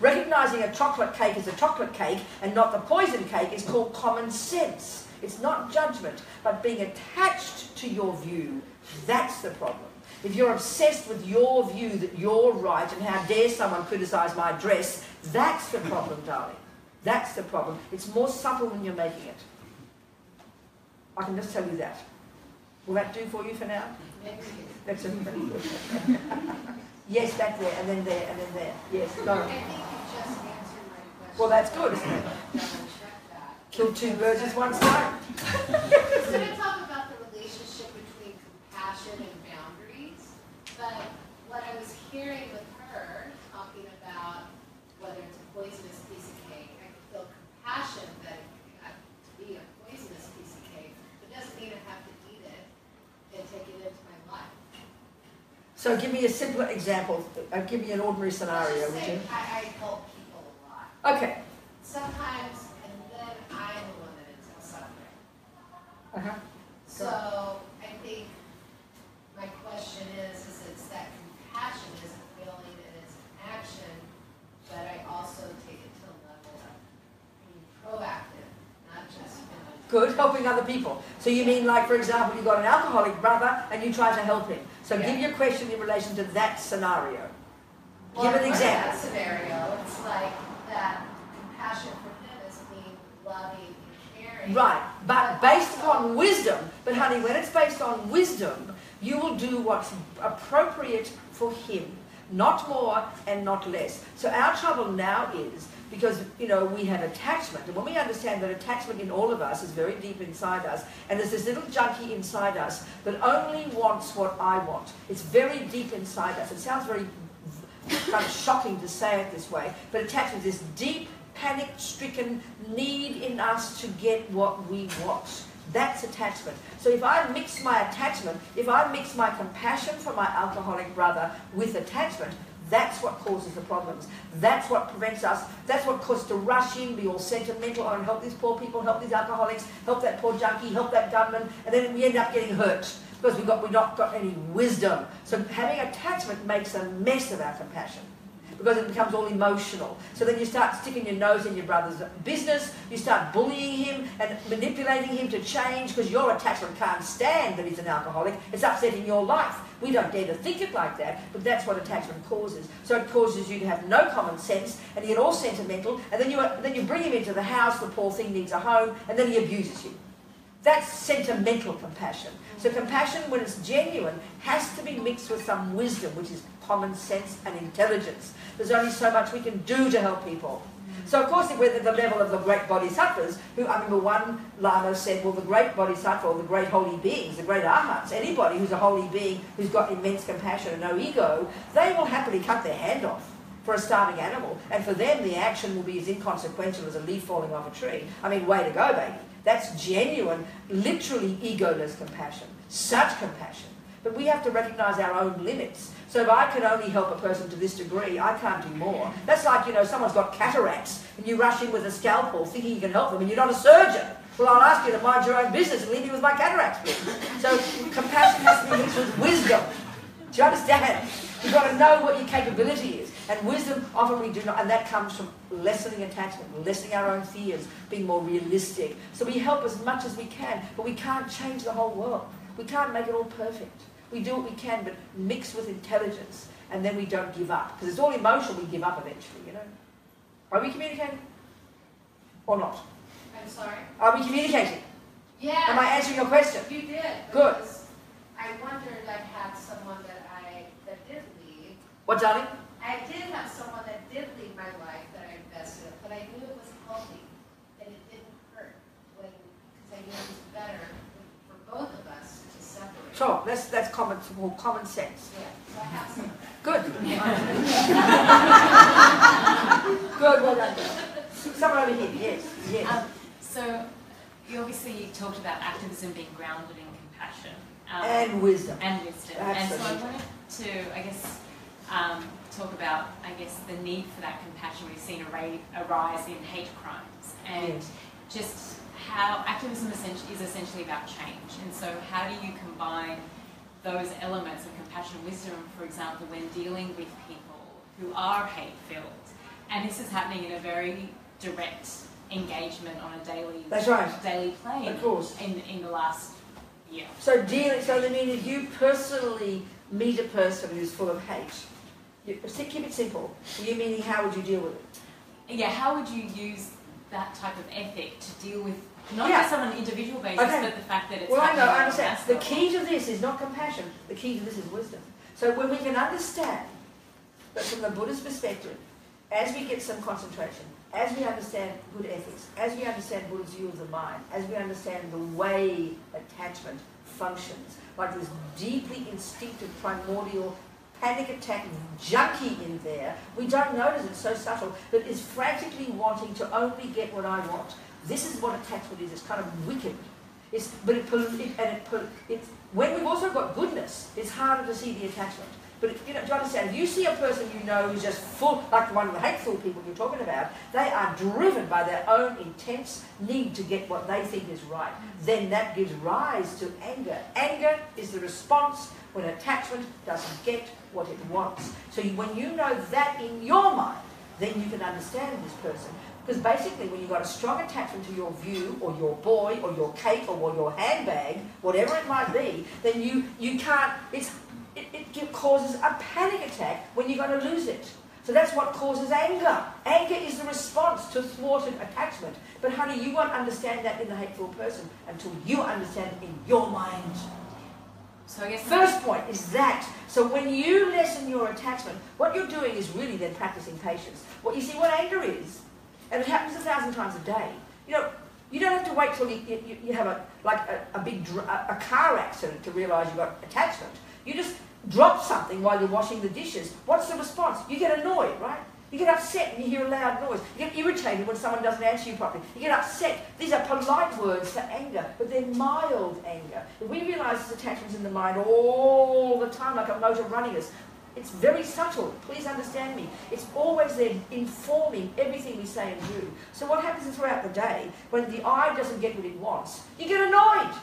Recognizing a chocolate cake as a chocolate cake and not the poison cake is called common sense. It's not judgment, but being attached to your view. That's the problem. If you're obsessed with your view that you're right and how dare someone criticize my dress, that's the problem, *laughs* darling. That's the problem. It's more subtle than you're making it. I can just tell you that. Will that do for you for now? That's a *laughs* Yes, back there, and then there, and then there. Yes, go. I think you just answered my question. Well, that's good, isn't it? *laughs* Kill two birds with one stone. So we talk about the relationship between compassion and boundaries, but what I was hearing with her, talking about whether it's a poisonous piece of cake, I could feel compassion that it had to be a poisonous piece of cake, but doesn't mean I have to eat it and take it into my life. So give me a simpler example. Uh, give me an ordinary scenario, would you? I, I help people a lot. Okay. Sometimes, and then I'm the one that ends up suffering. Uh-huh. So I think my question is, is it's that compassion is a feeling and it's an action, but I also take it to a level of being proactive, not just feeling. Good, helping other people. So you mean like, for example, you've got an alcoholic brother and you try to help him. So give your question in relation to that scenario. Give an example. that scenario, it's like that compassion for him is being loving and caring. Right, but based upon wisdom. But honey, when it's based on wisdom, you will do what's appropriate for him, not more and not less. So our trouble now is because you know we have attachment, and when we understand that attachment in all of us is very deep inside us, and there's this little junkie inside us that only wants what I want. It's very deep inside us. It sounds very kind of shocking to say it this way, but attachment is deep, panic-stricken need in us to get what we want. That's attachment. So if I mix my attachment, if I mix my compassion for my alcoholic brother with attachment, That's what causes the problems. That's what prevents us. That's what causes to rush in, be all sentimental, oh, and help these poor people, help these alcoholics, help that poor junkie, help that gunman, and then we end up getting hurt because we've got we've not got any wisdom. So having attachment makes a mess of our compassion because it becomes all emotional. So then you start sticking your nose in your brother's business, you start bullying him and manipulating him to change because your attachment can't stand that he's an alcoholic. It's upsetting your life. We don't dare to think it like that, but that's what attachment causes. So it causes you to have no common sense and you get all sentimental, and then you, then you bring him into the house, the poor thing needs a home, and then he abuses you. That's sentimental compassion. So compassion, when it's genuine, has to be mixed with some wisdom, which is common sense and intelligence. There's only so much we can do to help people. So of course, we're at the level of the great bodhisattvas, who I remember one Lama said, well, the great bodhisattva, or the great holy beings, the great arhats, anybody who's a holy being who's got immense compassion and no ego, they will happily cut their hand off for a starving animal, and for them the action will be as inconsequential as a leaf falling off a tree. I mean, way to go, baby. That's genuine, literally egoless compassion. Such compassion. But we have to recognize our own limits. So if I can only help a person to this degree, I can't do more. That's like, you know, someone's got cataracts and you rush in with a scalpel thinking you can help them and you're not a surgeon. Well, I'll ask you to mind your own business and leave me with my cataracts. So compassion has to be mixed with wisdom. Do you understand? You've got to know what your capability is. And wisdom, often we do not, and that comes from lessening attachment, lessening our own fears, being more realistic. So we help as much as we can, but we can't change the whole world. We can't make it all perfect. We do what we can, but mix with intelligence, and then we don't give up. Because it's all emotion, we give up eventually, you know. Are we communicating? Or not? I'm sorry? Are we communicating? Yeah. Am I answering your question? You did. Good. I wondered, I had someone that I, that did leave. What, darling? I did have someone that did leave my life that I invested in, but I knew it was healthy, and it didn't hurt when, because I knew it was better for both of us to separate. Sure, that's, that's common, more common sense. Yeah, so I have some of that. Good. *laughs* Good, well done. Someone over here, yes, yes. Um, so you obviously talked about activism being grounded in compassion um, And wisdom. and wisdom. And so I wanted to, I guess, um, talk about, I guess, the need for that compassion. We've seen a, rise in hate crimes and just how activism is essentially about change. And so how do you combine those elements of compassion and wisdom, for example, when dealing with people who are hate-filled? And this is happening in a very direct engagement on a daily That's right, daily plane of course. in, in the last year. So dealing, so I mean, if you personally meet a person who's full of hate, you, keep it simple. You meaning how would you deal with it? Yeah, how would you use that type of ethic to deal with not Yeah. just on an individual basis, Okay. but the fact that it's Well, I know, I understand. The key to this is not compassion. The key to this is wisdom. So when we can understand that from the Buddhist perspective, as we get some concentration, as we understand good ethics, as we understand Buddha's view of the mind, as we understand the way attachment functions, like this deeply instinctive, primordial panic attack junkie in there, we don't notice it's so subtle, that is frantically wanting to only get what I want. This is what attachment is. It's kind of wicked. It's, but it, it and it, it's, when we've also got goodness, it's harder to see the attachment. But it, you know, do you understand? If you see a person you know who's just full, like one of the hateful people you're talking about, they are driven by their own intense need to get what they think is right. Then that gives rise to anger. Anger is the response when attachment doesn't get what it wants. So you, when you know that in your mind, then you can understand this person. Because basically, when you've got a strong attachment to your view, or your boy, or your cake, or your handbag, whatever it might be, then you, you can't, it's, it, it causes a panic attack when you're going to lose it. So that's what causes anger. Anger is the response to thwarted attachment. But honey, you won't understand that in the hateful person until you understand in your mind. So I guess First point is that. So when you lessen your attachment, what you're doing is really then practicing patience. What you see, what anger is, and it happens a thousand times a day. You know, you don't have to wait till you, you, you have a like a, a big a, a car accident to realise you've got attachment. You just drop something while you're washing the dishes. What's the response? You get annoyed, right? You get upset when you hear a loud noise. You get irritated when someone doesn't answer you properly. You get upset. These are polite words for anger, but they're mild anger. If we realise there's attachments in the mind all the time, like a motor running us, It's very subtle. Please understand me. It's always there informing everything we say and do. So what happens throughout the day, when the eye doesn't get what it wants, you get annoyed.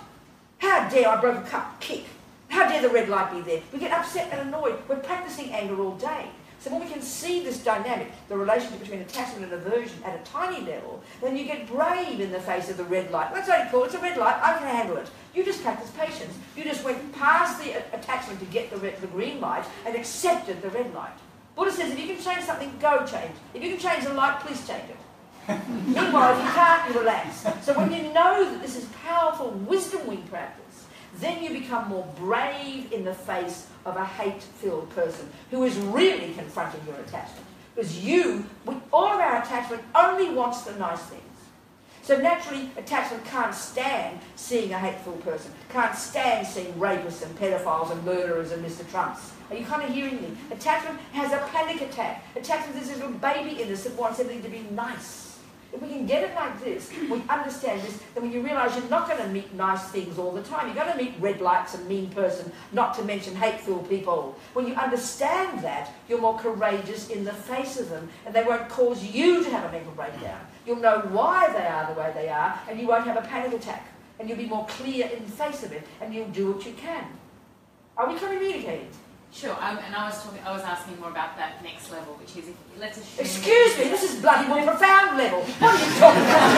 How dare I broke a cup, kick. How dare the red light be there? We get upset and annoyed. We're practicing anger all day. So when we can see this dynamic, the relationship between attachment and aversion at a tiny level, then you get brave in the face of the red light. That's only cool, it's a red light, I can handle it. You just practice patience. You just went past the attachment to get the, red, the green light and accepted the red light. Buddha says if you can change something, go change. If you can change the light, please change it. *laughs* Meanwhile, if you can't, you relax. So when you know that this is powerful wisdom wing practice, then you become more brave in the face of a hate-filled person who is really confronting your attachment. Because you, with all of our attachment, only wants the nice things. So naturally, attachment can't stand seeing a hateful person, can't stand seeing rapists and pedophiles and murderers and Mr. Trumps. Are you kind of hearing me? Attachment has a panic attack. Attachment is a little baby in us that wants everything to be nice. If we can get it like this, we understand this, then when you realise you're not going to meet nice things all the time, you're going to meet red lights and mean person, not to mention hateful people. When you understand that, you're more courageous in the face of them, and they won't cause you to have a mental breakdown. You'll know why they are the way they are, and you won't have a panic attack. And you'll be more clear in the face of it, and you'll do what you can. Are we communicating? Sure, um, and I was talking. I was asking more about that next level, which is if, let's assume. Excuse me, this is bloody more profound level. What are you talking about?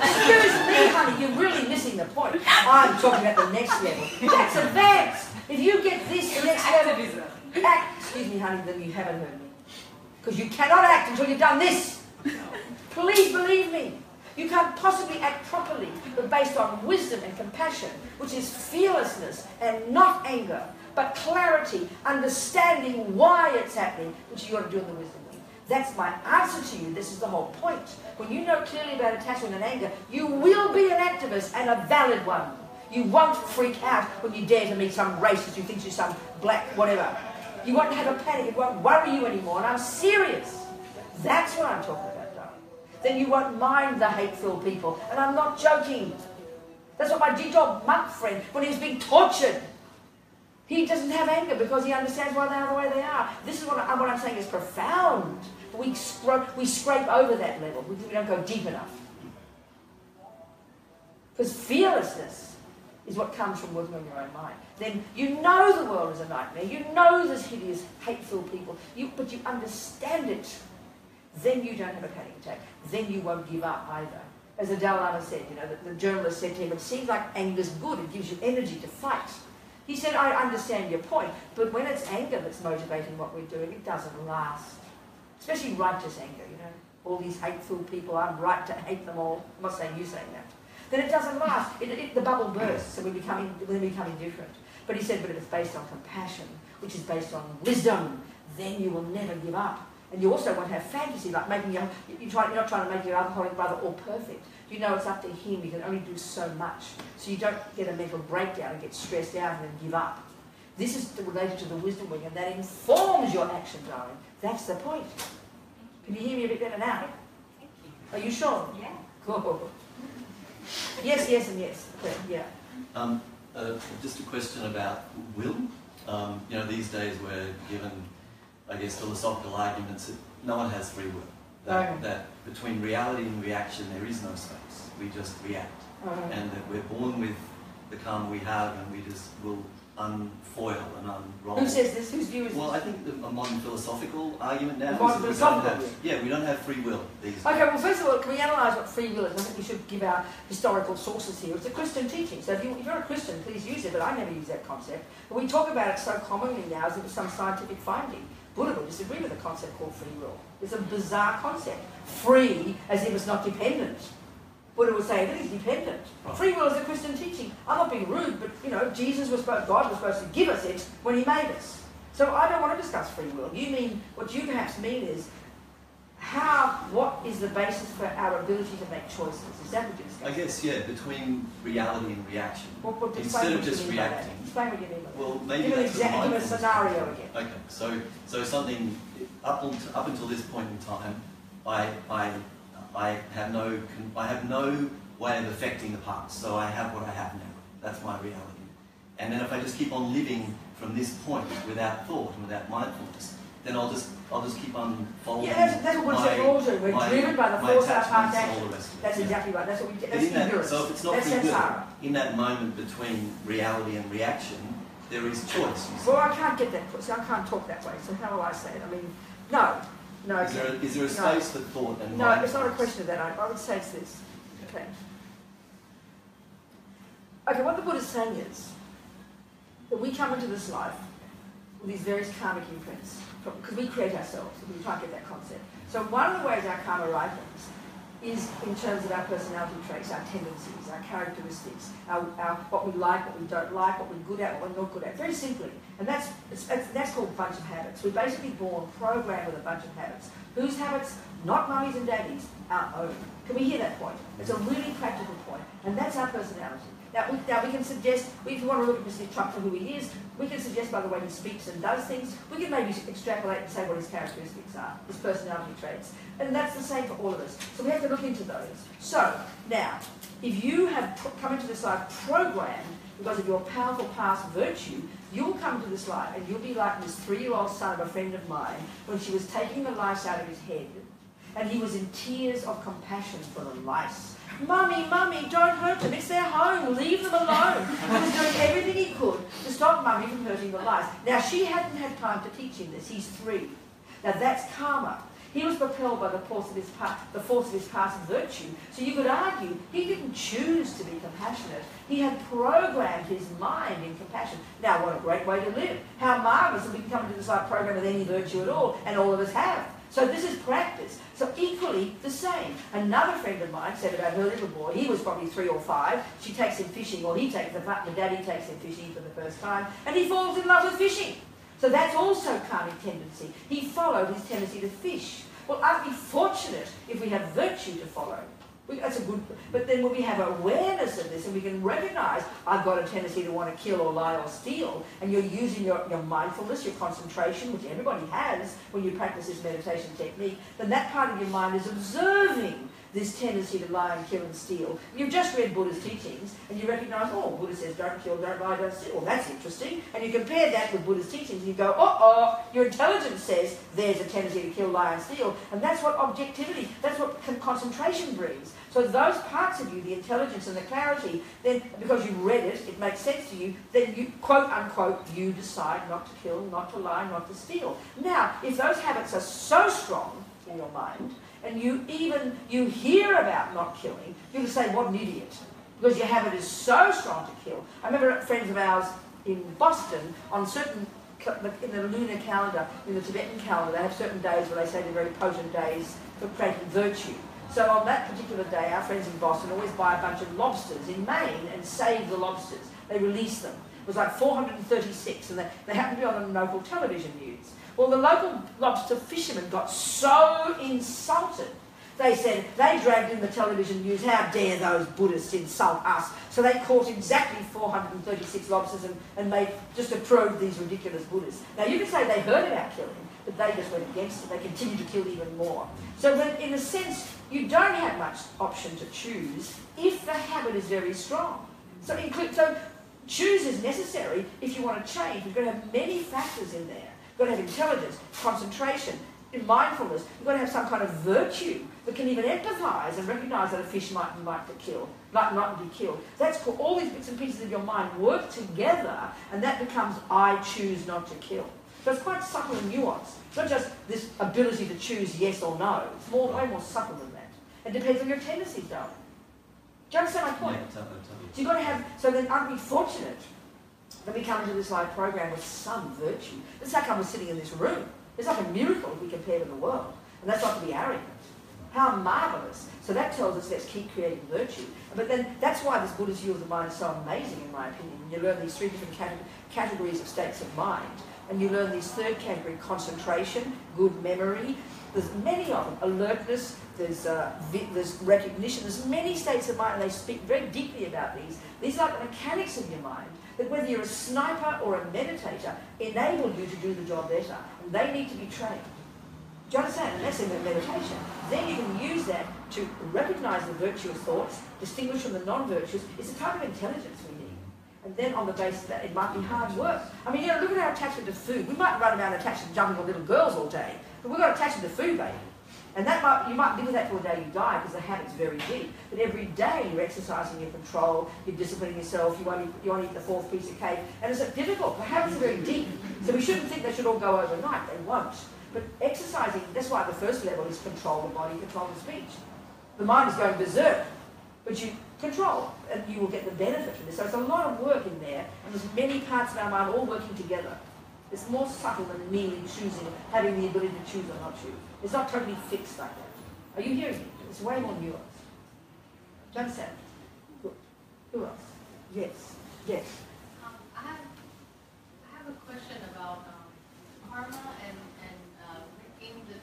Excuse me, honey, you're really missing the point. I'm talking about the next level. That's advanced. If you get this, the next activism. level. Act. Excuse me, honey, then you haven't heard me. Because you cannot act until you've done this. Please believe me. You can't possibly act properly, but based on wisdom and compassion, which is fearlessness and not anger, but clarity, understanding why it's happening, which you've got to do in the wisdom. That's my answer to you. This is the whole point. When you know clearly about attachment and anger, you will be an activist and a valid one. You won't freak out when you dare to meet some racist who thinks you're some black whatever. You won't have a panic. It won't worry you anymore. And I'm serious. That's what I'm talking about then you won't mind the hateful people. And I'm not joking. That's what my Jigdog monk friend, when he was being tortured, he doesn't have anger because he understands why they are the way they are. This is what, I, what I'm saying is profound. We, we scrape over that level. We, we don't go deep enough. Because fearlessness is what comes from working on your own mind. Then you know the world is a nightmare. You know there's hideous, hateful people. You, but you understand it then you don't have a panic attack. Then you won't give up either. As the Dalai Lama said, you know, the, the journalist said to him, it seems like anger's good, it gives you energy to fight. He said, I understand your point, but when it's anger that's motivating what we're doing, it doesn't last. Especially righteous anger, you know. All these hateful people, I'm right to hate them all. I'm not saying you saying that. Then it doesn't last. It, it, the bubble bursts and we become, we become indifferent. But he said, but if it's based on compassion, which is based on wisdom, then you will never give up. And you also won't have fantasy, like making your, you try, you're not trying to make your alcoholic brother all perfect. You know it's up to him, you can only do so much. So you don't get a mental breakdown and get stressed out and then give up. This is related to the wisdom wing, and that informs your action, darling. That's the point. Can you hear me a bit better now? Are you sure? Yeah. Cool. Yes, yes, and yes. Okay, yeah. Um, uh, just a question about will. Um, you know, these days we're given I guess, philosophical arguments that no one has free will. That, okay. that between reality and reaction there is no space. We just react. Okay. And that we're born with the karma we have and we just will unfoil and unroll. Who says this? Whose view is Well, I think the, a modern philosophical argument now modern is that we don't have, yeah, we don't have free will these days. Okay, well, first of all, can we analyse what free will is? I think we should give our historical sources here. It's a Christian teaching, so if, you, are a Christian, please use it, but I never use that concept. But we talk about it so commonly now as if it's some scientific finding. Buddha would disagree with a concept called free will. It's a bizarre concept. Free as if it's not dependent. Buddha would say it is dependent. Free will is a Christian teaching. I'm not being rude, but you know, Jesus was supposed, God was supposed to give us it when He made us. So I don't want to discuss free will. You mean what you perhaps mean is how, what is the basis for our ability to make choices? Is that what you're discussing? I guess, yeah, between reality and reaction. What, what, Instead of just mean by that. reacting. Explain what you mean by that. Well, maybe give an that's what example, give a scenario again. Okay, so so something up until, up until this point in time, I I I have no I have no way of affecting the past. So I have what I have now. That's my reality. And then if I just keep on living from this point without thought and without mindfulness, then I'll just I'll just keep on following Yeah, that's, that's what we're my, we're all doing. We're my- driven by the force of our past attachments and action. all the rest of it. That's Yeah. exactly right. That's what we. That's that, endurance. so if it's not that's free will, in that moment between reality and reaction, there is choice. Well, I can't get that. See, I can't talk that way. So how will I say it? I mean, no, no. Is there, a, is there a No. space for thought and No, it's not a question of that. I, I would say it's this. Okay. Okay, what the Buddha's saying is that we come into this life with these various karmic imprints, because we create ourselves, we try to get that concept. So one of the ways our karma ripens is in terms of our personality traits, our tendencies, our characteristics, our, our what we like, what we don't like, what we're good at, what we're not good at. Very simply, and that's it's, that's, that's called a bunch of habits. We're basically born programmed with a bunch of habits. Whose habits? Not mummies and daddies, our own. Can we hear that point? It's a really practical point, and that's our personality. Now we, we can suggest, if you want to look at Mr. Trump for who he is, we can suggest by the way he speaks and does things, we can maybe extrapolate and say what his characteristics are, his personality traits. And that's the same for all of us. So we have to look into those. So, now, if you have come into this life programmed because of your powerful past virtue, you'll come to this life and you'll be like this three-year-old son of a friend of mine when she was taking the lice out of his head and he was in tears of compassion for the lice. Mummy, mummy, don't hurt them. It's their home. Leave them alone. He was doing everything he could to stop mummy from hurting the lice. Now, she hadn't had time to teach him this. He's three. Now, that's karma. He was propelled by the force of his past, the force of his past virtue. So you could argue he didn't choose to be compassionate. He had programmed his mind in compassion. Now, what a great way to live! How marvelous that we can come into this life program with any virtue at all, and all of us have. So this is practice. So equally the same. Another friend of mine said about her little boy, he was probably three or five, she takes him fishing, or he takes the, daddy takes him fishing for the first time, and he falls in love with fishing. So that's also karmic tendency. He followed his tendency to fish. Well, aren't we fortunate if we have virtue to follow? We, that's a good, but then when we have awareness of this and we can recognize I've got a tendency to want to kill or lie or steal, and you're using your, your mindfulness, your concentration, which everybody has when you practice this meditation technique, then that part of your mind is observing this tendency to lie and kill and steal. You've just read Buddha's teachings and you recognize, oh, Buddha says don't kill, don't lie, don't steal. Well, that's interesting. And you compare that with Buddha's teachings and you go, oh, oh, your intelligence says there's a tendency to kill, lie, and steal. And that's what objectivity, that's what con- concentration brings. So those parts of you, the intelligence and the clarity, then because you've read it, it makes sense to you, then you, quote unquote, you decide not to kill, not to lie, not to steal. Now, if those habits are so strong in your mind, and you even you hear about not killing, you say, "What an idiot!" Because your habit is so strong to kill. I remember friends of ours in Boston on certain in the lunar calendar, in the Tibetan calendar, they have certain days where they say they're very potent days for creating virtue. So on that particular day, our friends in Boston always buy a bunch of lobsters in Maine and save the lobsters. They release them. It was like 436, and they, they happened to be on the local television news. Well, the local lobster fishermen got so insulted. They said, they dragged in the television news, how dare those Buddhists insult us? So they caught exactly 436 lobsters and, and made, just to prove these ridiculous Buddhists. Now you can say they heard about killing, but they just went against it. They continued to kill even more. So then, in a sense, you don't have much option to choose if the habit is very strong. So, include, so choose is necessary if you want to change. You've got to have many factors in there. You've got to have intelligence, concentration, mindfulness. You've got to have some kind of virtue that can even empathise and recognise that a fish might like to kill, might not be killed. That's called all these bits and pieces of your mind work together, and that becomes I choose not to kill. So it's quite subtle and nuanced. It's not just this ability to choose yes or no. It's more, way more subtle than that. It depends on your tendencies, darling. Do you understand my point? Yeah, totally, totally. So you've got to have, so then aren't we fortunate that we come into this life program with some virtue? That's how come we're sitting in this room. It's like a miracle if we compare to the world. And that's not to be arrogant. How marvellous. So that tells us let's keep creating virtue. But then that's why this Buddhist view of the mind is so amazing in my opinion. You learn these three different cate- categories of states of mind. And you learn this third category, concentration, good memory. There's many of them. Alertness, there's, uh, there's recognition. There's many states of mind and they speak very deeply about these. These are like the mechanics of your mind that whether you're a sniper or a meditator enable you to do the job better. And they need to be trained. Do you understand? And that's in the meditation. Then you can use that to recognize the virtuous thoughts, distinguish from the non-virtuous. It's a type of intelligence we need. And then on the basis of that, it might be hard work. I mean, you know, look at our attachment to food. We might run around attached to jumping on little girls all day, but we've got attachment to food, baby. And that might, you might live with that till the day you die because the habit's very deep. But every day you're exercising your control, you're disciplining yourself, you to, you to eat the fourth piece of cake. And it's difficult. The habits are very deep. So we shouldn't think they should all go overnight. They won't. But exercising, that's why the first level is control the body, control the speech. The mind is going berserk, but you control and you will get the benefit from this. So it's a lot of work in there, and there's many parts of our mind all working together. It's more subtle than merely choosing, having the ability to choose or not choose. It's not totally fixed like that. Are you hearing me? It's way more nuanced. Do you understand? Good. Who else? Yes. Yes. Um, I have, I have a question about um, karma and, and uh, in the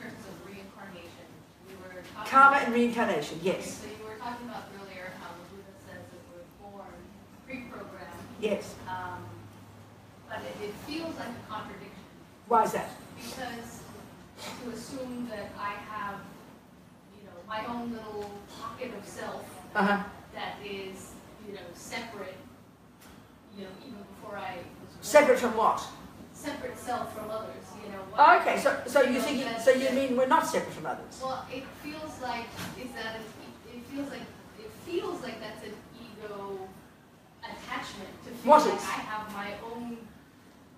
terms of reincarnation. We were talking Karma and reincarnation. Yes. So you were talking about earlier how the Buddha says that we're born pre-programmed, Yes. um, but it, it feels like a contradiction Why is that? because to assume that I have, you know, my own little pocket of self Uh huh. that is, you know, separate, you know, even before I. Separate from what? separate self from others, you know. what- Okay. So, so you think? So you mean we're not separate from others? Well, it feels like, is that, a- it feels like, it feels like that's an ego attachment to feel What like is? I have my own,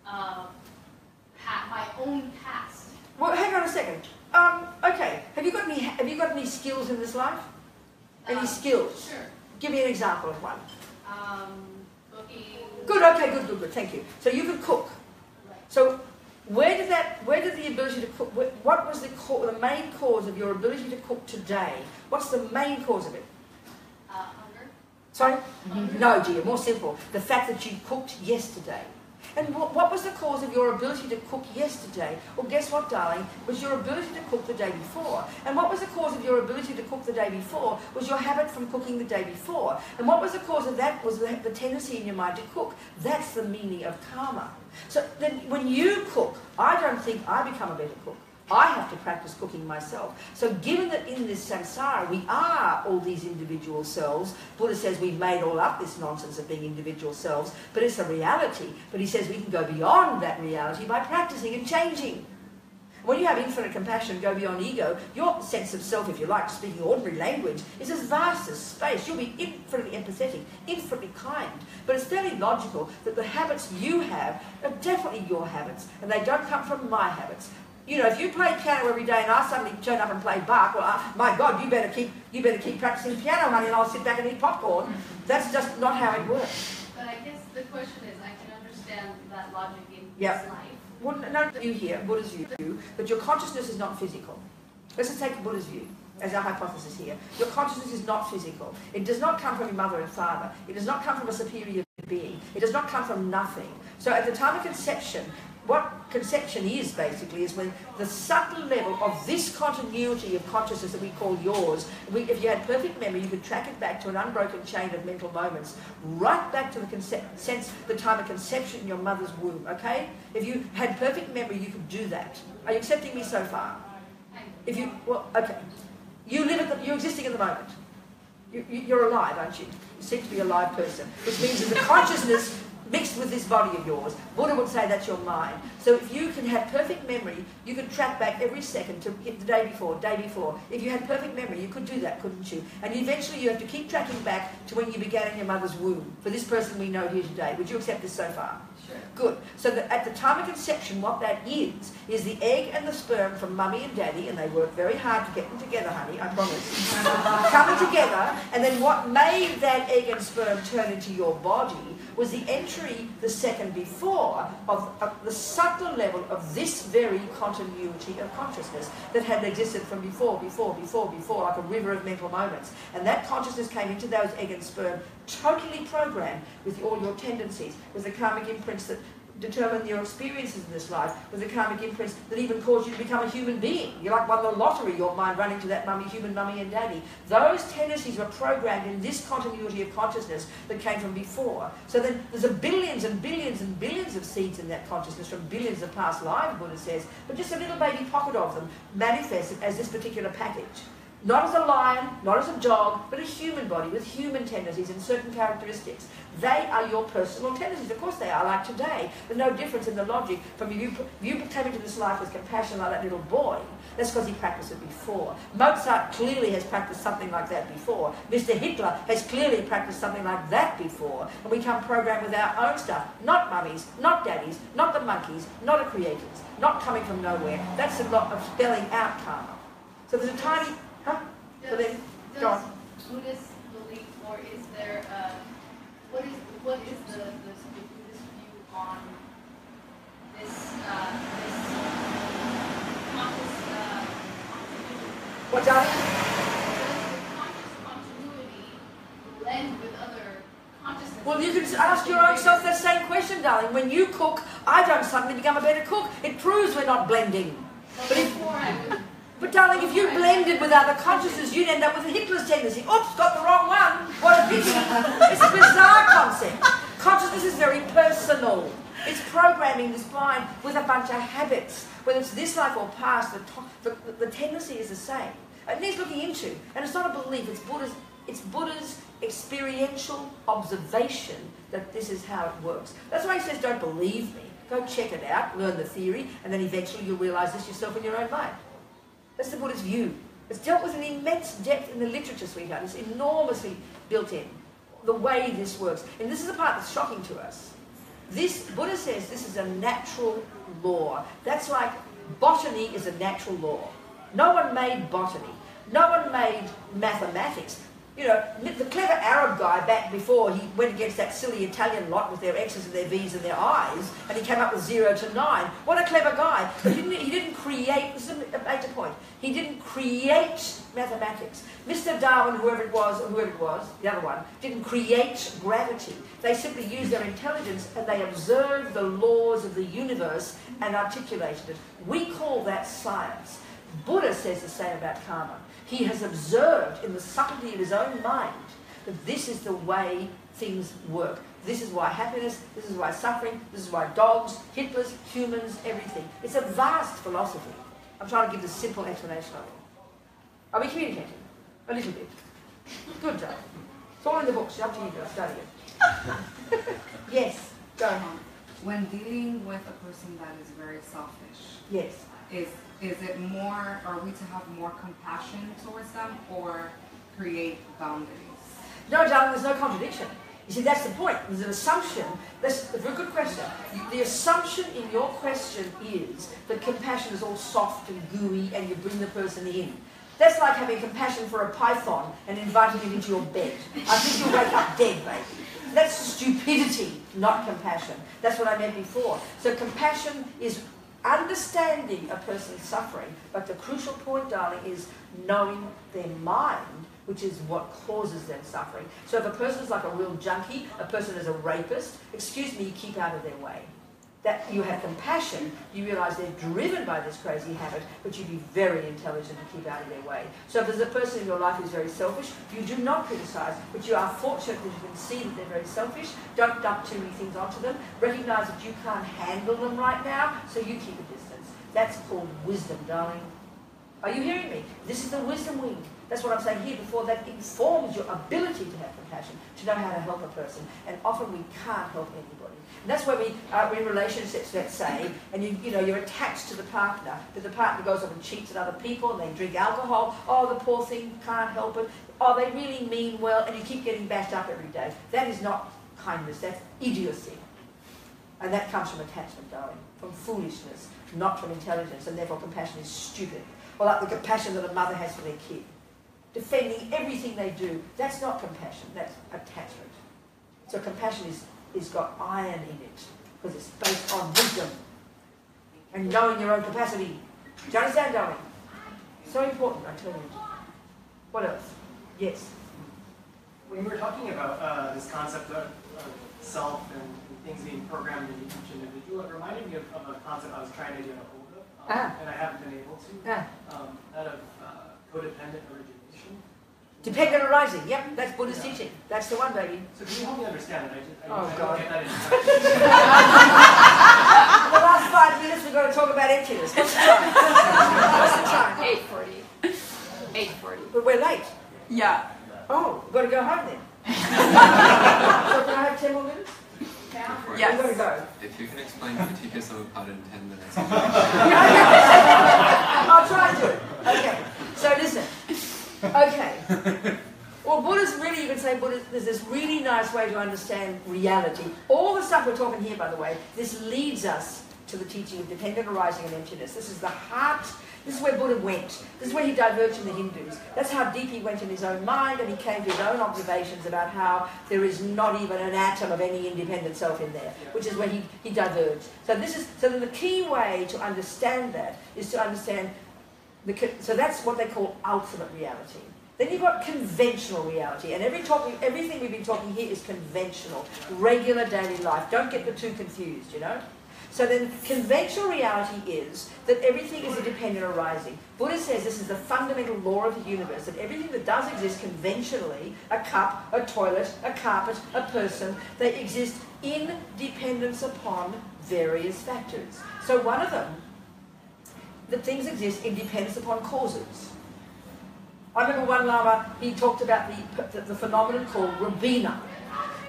uh, pa- my own past. Well, hang on a second. Um, okay. Have you got any? Have you got any skills in this life? Any Um, skills? Sure. Give me an example of one. Um, cooking. Good. Okay. Good. Good. Good. Thank you. So you can cook. Right. So where did that? Where did the ability to cook? What was the the main cause of your ability to cook today? What's the main cause of it? Uh, hunger. Sorry. Hunger. No, dear. More simple. The fact that you cooked yesterday. And what, what was the cause of your ability to cook yesterday? Well, guess what, darling? Was your ability to cook the day before. And what was the cause of your ability to cook the day before? Was your habit from cooking the day before. And what was the cause of that? Was the, the tendency in your mind to cook. That's the meaning of karma. So then when you cook, I don't think I become a better cook. I have to practice cooking myself. So given that in this samsara we are all these individual selves, Buddha says we've made all up this nonsense of being individual selves, but it's a reality. But he says we can go beyond that reality by practicing and changing. When you have infinite compassion, go beyond ego, your sense of self, if you like, speaking ordinary language, is as vast as space. You'll be infinitely empathetic, infinitely kind. But it's fairly logical that the habits you have are definitely your habits, and they don't come from my habits. You know, if you play piano every day and I suddenly turn up and play Bach, well, uh, my God, you better keep you better keep practicing piano, honey, and I'll sit back and eat popcorn. That's just not how it works. But I guess the question is, I can understand that logic in Yeah. this life. Well, no, you here, Buddha's view, but your consciousness is not physical. Let's just take Buddha's view as our hypothesis here. Your consciousness is not physical. It does not come from your mother and father. It does not come from a superior being. It does not come from nothing. So at the time of conception, what conception is basically is when the subtle level of this continuity of consciousness that we call yours, we, if you had perfect memory, you could track it back to an unbroken chain of mental moments, right back to the sense, the time of conception in your mother's womb, okay? If you had perfect memory, you could do that. Are you accepting me so far? If you, well, okay. You live at the, you're existing in the moment. You, you're alive, aren't you? You seem to be a live person, which means that the consciousness mixed with this body of yours, Buddha would say that's your mind. So if you can have perfect memory, you can track back every second to the day before, day before. If you had perfect memory, you could do that, couldn't you? And eventually you have to keep tracking back to when you began in your mother's womb. For this person we know here today. Would you accept this so far? Good. So that at the time of conception, what that is, is the egg and the sperm from mummy and daddy, and they work very hard to get them together, honey, I promise, *laughs* coming together, and then what made that egg and sperm turn into your body was the entry the second before of, of the subtle level of this very continuity of consciousness that had existed from before, before, before, before, like a river of mental moments. And that consciousness came into those egg and sperm totally programmed with all your tendencies, with the karmic imprints that determine your experiences in this life, with the karmic imprints that even cause you to become a human being. You're like won the lottery, your mind running to that mummy, human mummy and daddy. Those tendencies were programmed in this continuity of consciousness that came from before. So then there's a billions and billions and billions of seeds in that consciousness from billions of past lives, Buddha says, but just a little baby pocket of them manifested as this particular package. Not as a lion, not as a dog, but a human body with human tendencies and certain characteristics. They are your personal tendencies. Of course they are, like today. There's no difference in the logic from you, you came into this life with compassion like that little boy. That's because he practiced it before. Mozart clearly has practiced something like that before. Mr. Hitler has clearly practiced something like that before. And we come programmed with our own stuff. Not mummies, not daddies, not the monkeys, not the creators, not coming from nowhere. That's a lot of spelling out karma. So there's a tiny Huh? So Does. Buddhist belief, or is there, uh, what is, what is the, the the Buddhist view on this, uh, this conscious, uh, continuity? What's that? Conscious continuity blend with other consciousnesses? Well, you can ask your own self that same question, darling. When you cook, I don't suddenly become a better cook. It proves we're not blending. But before I would But darling, if you blended with other consciousness, you'd end up with a Hitler's tendency. Oops, got the wrong one. What a pity. *laughs* It's a bizarre concept. Consciousness is very personal. It's programming this mind with a bunch of habits. Whether it's this life or past, the, the, the tendency is the same. It needs looking into. And it's not a belief, it's Buddha's, it's Buddha's experiential observation that this is how it works. That's why he says, don't believe me. Go check it out, learn the theory, and then eventually you'll realize this yourself in your own mind. That's the Buddhist view. It's dealt with an immense depth in the literature, sweetheart. It's enormously built in. The way this works. And this is the part that's shocking to us. This, Buddha says this is a natural law. That's like botany is a natural law. No one made botany. No one made mathematics. You know, the clever Arab guy back before he went against that silly Italian lot with their X's and their V's and their I's, and he came up with zero to nine. What a clever guy. He didn't, he didn't create, this is a major point, he didn't create mathematics. Mr. Darwin, whoever it was, or whoever it was, the other one, didn't create gravity. They simply used their intelligence and they observed the laws of the universe and articulated it. We call that science. Buddha says the same about karma. He has observed in the subtlety of his own mind that this is the way things work. This is why happiness, this is why suffering, this is why dogs, Hitlers, humans, everything. It's a vast philosophy. I'm trying to give the simple explanation of it. Are we communicating? A little bit. Good job. It's all in the books. It's up to you to study it. yes, go on. When dealing with a person that is very selfish, Yes. is is it more are we to have more compassion towards them or create boundaries? No, darling, there's no contradiction. You see, that's the point. There's an assumption. That's a very good question. The assumption in your question is that compassion is all soft and gooey and you bring the person in. That's like having compassion for a python and inviting it into your bed. I think you'll wake up dead, baby. That's stupidity, not compassion. That's what I meant before. So compassion is understanding a person's suffering, but the crucial point, darling, is knowing their mind, which is what causes them suffering. So if a person is like a real junkie, a person is a rapist, excuse me, keep out of their way. That you have compassion, you realize they're driven by this crazy habit, but you'd be very intelligent to keep out of their way. So if there's a person in your life who's very selfish, you do not criticize, but you are fortunate that you can see that they're very selfish. Don't dump too many things onto them. Recognize that you can't handle them right now, so you keep a distance. That's called wisdom, darling. Are you hearing me? This is the wisdom wing. That's what I'm saying here before. That informs your ability to have compassion, to know how to help a person. And often we can't help anybody. And that's where we uh, are in relationships, let's say, and you, you know, you're attached to the partner, but the partner goes off and cheats at other people and they drink alcohol. Oh, the poor thing can't help it. Oh, they really mean well, and you keep getting bashed up every day. That is not kindness, that's idiocy. And that comes from attachment, darling, from foolishness, not from intelligence, and therefore compassion is stupid. Or like the compassion that a mother has for their kid. Defending everything they do, that's not compassion, that's attachment. So compassion is, is got iron in it, because it's based on wisdom and knowing your own capacity. Do you understand, darling? So important, I tell you. What else? Yes. When we were talking about uh, this concept of, of self and, and things being programmed in each individual, it reminded me of, of a concept I was trying to get a hold of, um, Ah. and I haven't been able to, Ah, um, that of uh, codependent origination. Dependent arising. Yep, that's Buddha's Yeah. teaching. That's the one, baby. So can you help me understand it? I, just, I, Oh, I God. don't get that in *laughs* the last five minutes, we're going to talk about emptiness. What's the time? What's the time? Eight forty. Eight forty. But we're late. Yeah. Oh, we've got to go home then. *laughs* so can I have 10 more minutes? Boundaries. Yes. We've got to go. If you can explain the critique some part in 10 minutes. *laughs* I'll try to. Okay. So listen. Okay. Well, Buddha's really, you can say Buddha, there's this really nice way to understand reality. All the stuff we're talking here, by the way, this leads us to the teaching of dependent arising and emptiness. This is the heart, this is where Buddha went. This is where he diverged from the Hindus. That's how deep he went in his own mind and he came to his own observations about how there is not even an atom of any independent self in there, which is where he, he diverged. So this is, so the key way to understand that is to understand the, so that's what they call ultimate reality. Then you've got conventional reality, and every talk, everything we've been talking here is conventional, regular daily life. Don't get the two confused, you know? So then conventional reality is that everything is a dependent arising. Buddha says this is the fundamental law of the universe, that everything that does exist conventionally, a cup, a toilet, a carpet, a person, they exist in dependence upon various factors. So one of them, that things exist in dependence upon causes. I remember one Lama, he talked about the, the, the phenomenon called Robina.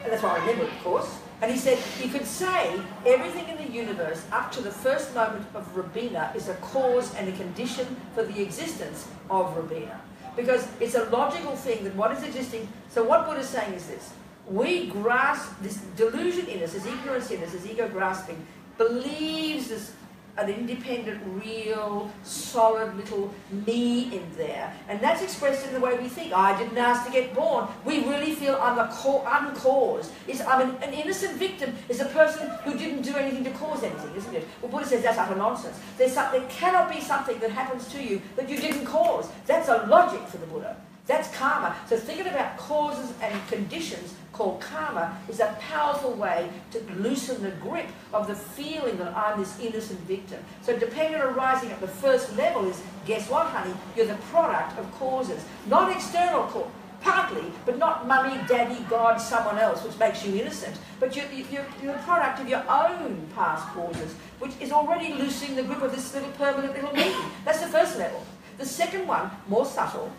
And that's why I remember, of course. And he said you could say everything in the universe up to the first moment of Robina is a cause and a condition for the existence of Robina. Because it's a logical thing that what is existing. So what Buddha is saying is this. We grasp this delusion in us, this ignorance in us, this ego grasping, believes this an independent, real, solid little me in there. And that's expressed in the way we think. I didn't ask to get born. We really feel I'm a uncaused. It's, I'm an, an innocent victim is a person who didn't do anything to cause anything, isn't it? Well, Buddha says that's utter nonsense. There's some, there cannot be something that happens to you that you didn't cause. That's a logic for the Buddha. That's karma. So thinking about causes and conditions called karma is a powerful way to loosen the grip of the feeling that I'm this innocent victim. So dependent arising at the first level is, guess what, honey? You're the product of causes, not external causes. Partly, but not mummy, daddy, God, someone else, which makes you innocent. But you're, you're, you're a product of your own past causes, which is already loosening the grip of this little permanent little me. That's the first level. The second one, more subtle,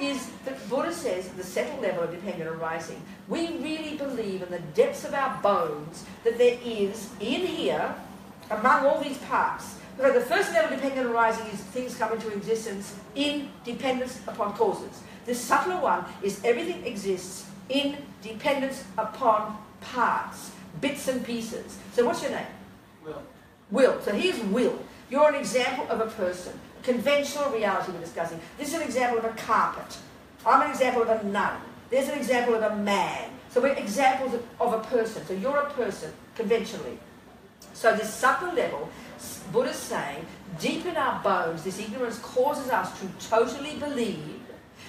is that Buddha says the second level of dependent arising, we really believe in the depths of our bones that there is in here, among all these parts, so the first level of dependent arising is things come into existence in dependence upon causes. The subtler one is everything exists in dependence upon parts, bits and pieces. So what's your name? Will. Will. So here's will. You're an example of a person. Conventional reality we're discussing. This is an example of a carpet. I'm an example of a nun. There's an example of a man. So we're examples of, a person. So you're a person, conventionally. So this subtle level, Buddha's saying, deep in our bones, this ignorance causes us to totally believe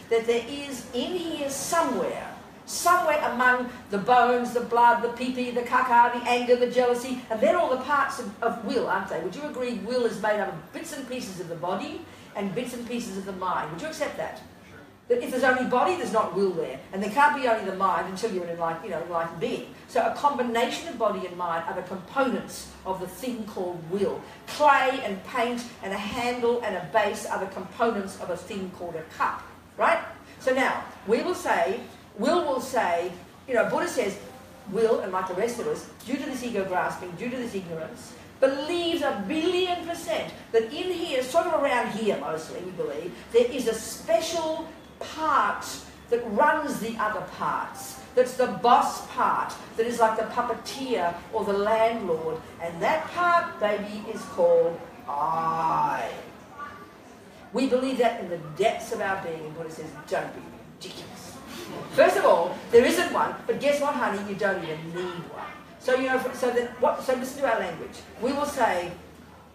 that there is in here somewhere, somewhere among the bones, the blood, the pipi, the kaka, the anger, the jealousy, and they're all the parts of, of will, aren't they? Would you agree will is made up of bits and pieces of the body and bits and pieces of the mind? Would you accept that? Sure. That if there's only body, there's not will there, and there can't be only the mind until you're an enlightened, you know, enlightened being. So a combination of body and mind are the components of the thing called will. Clay and paint and a handle and a base are the components of a thing called a cup, right? So now we will say, will will say, you know, Buddha says, will, and like the rest of us, due to this ego grasping, due to this ignorance, believes a billion percent that in here, sort of around here mostly, we believe, there is a special part that runs the other parts. That's the boss part, that is like the puppeteer or the landlord. And that part, baby, is called I. We believe that in the depths of our being, and Buddha says, don't be ridiculous. First of all, there isn't one, but guess what, honey? You don't even need one. So you know, so that what? So listen to our language. We will say,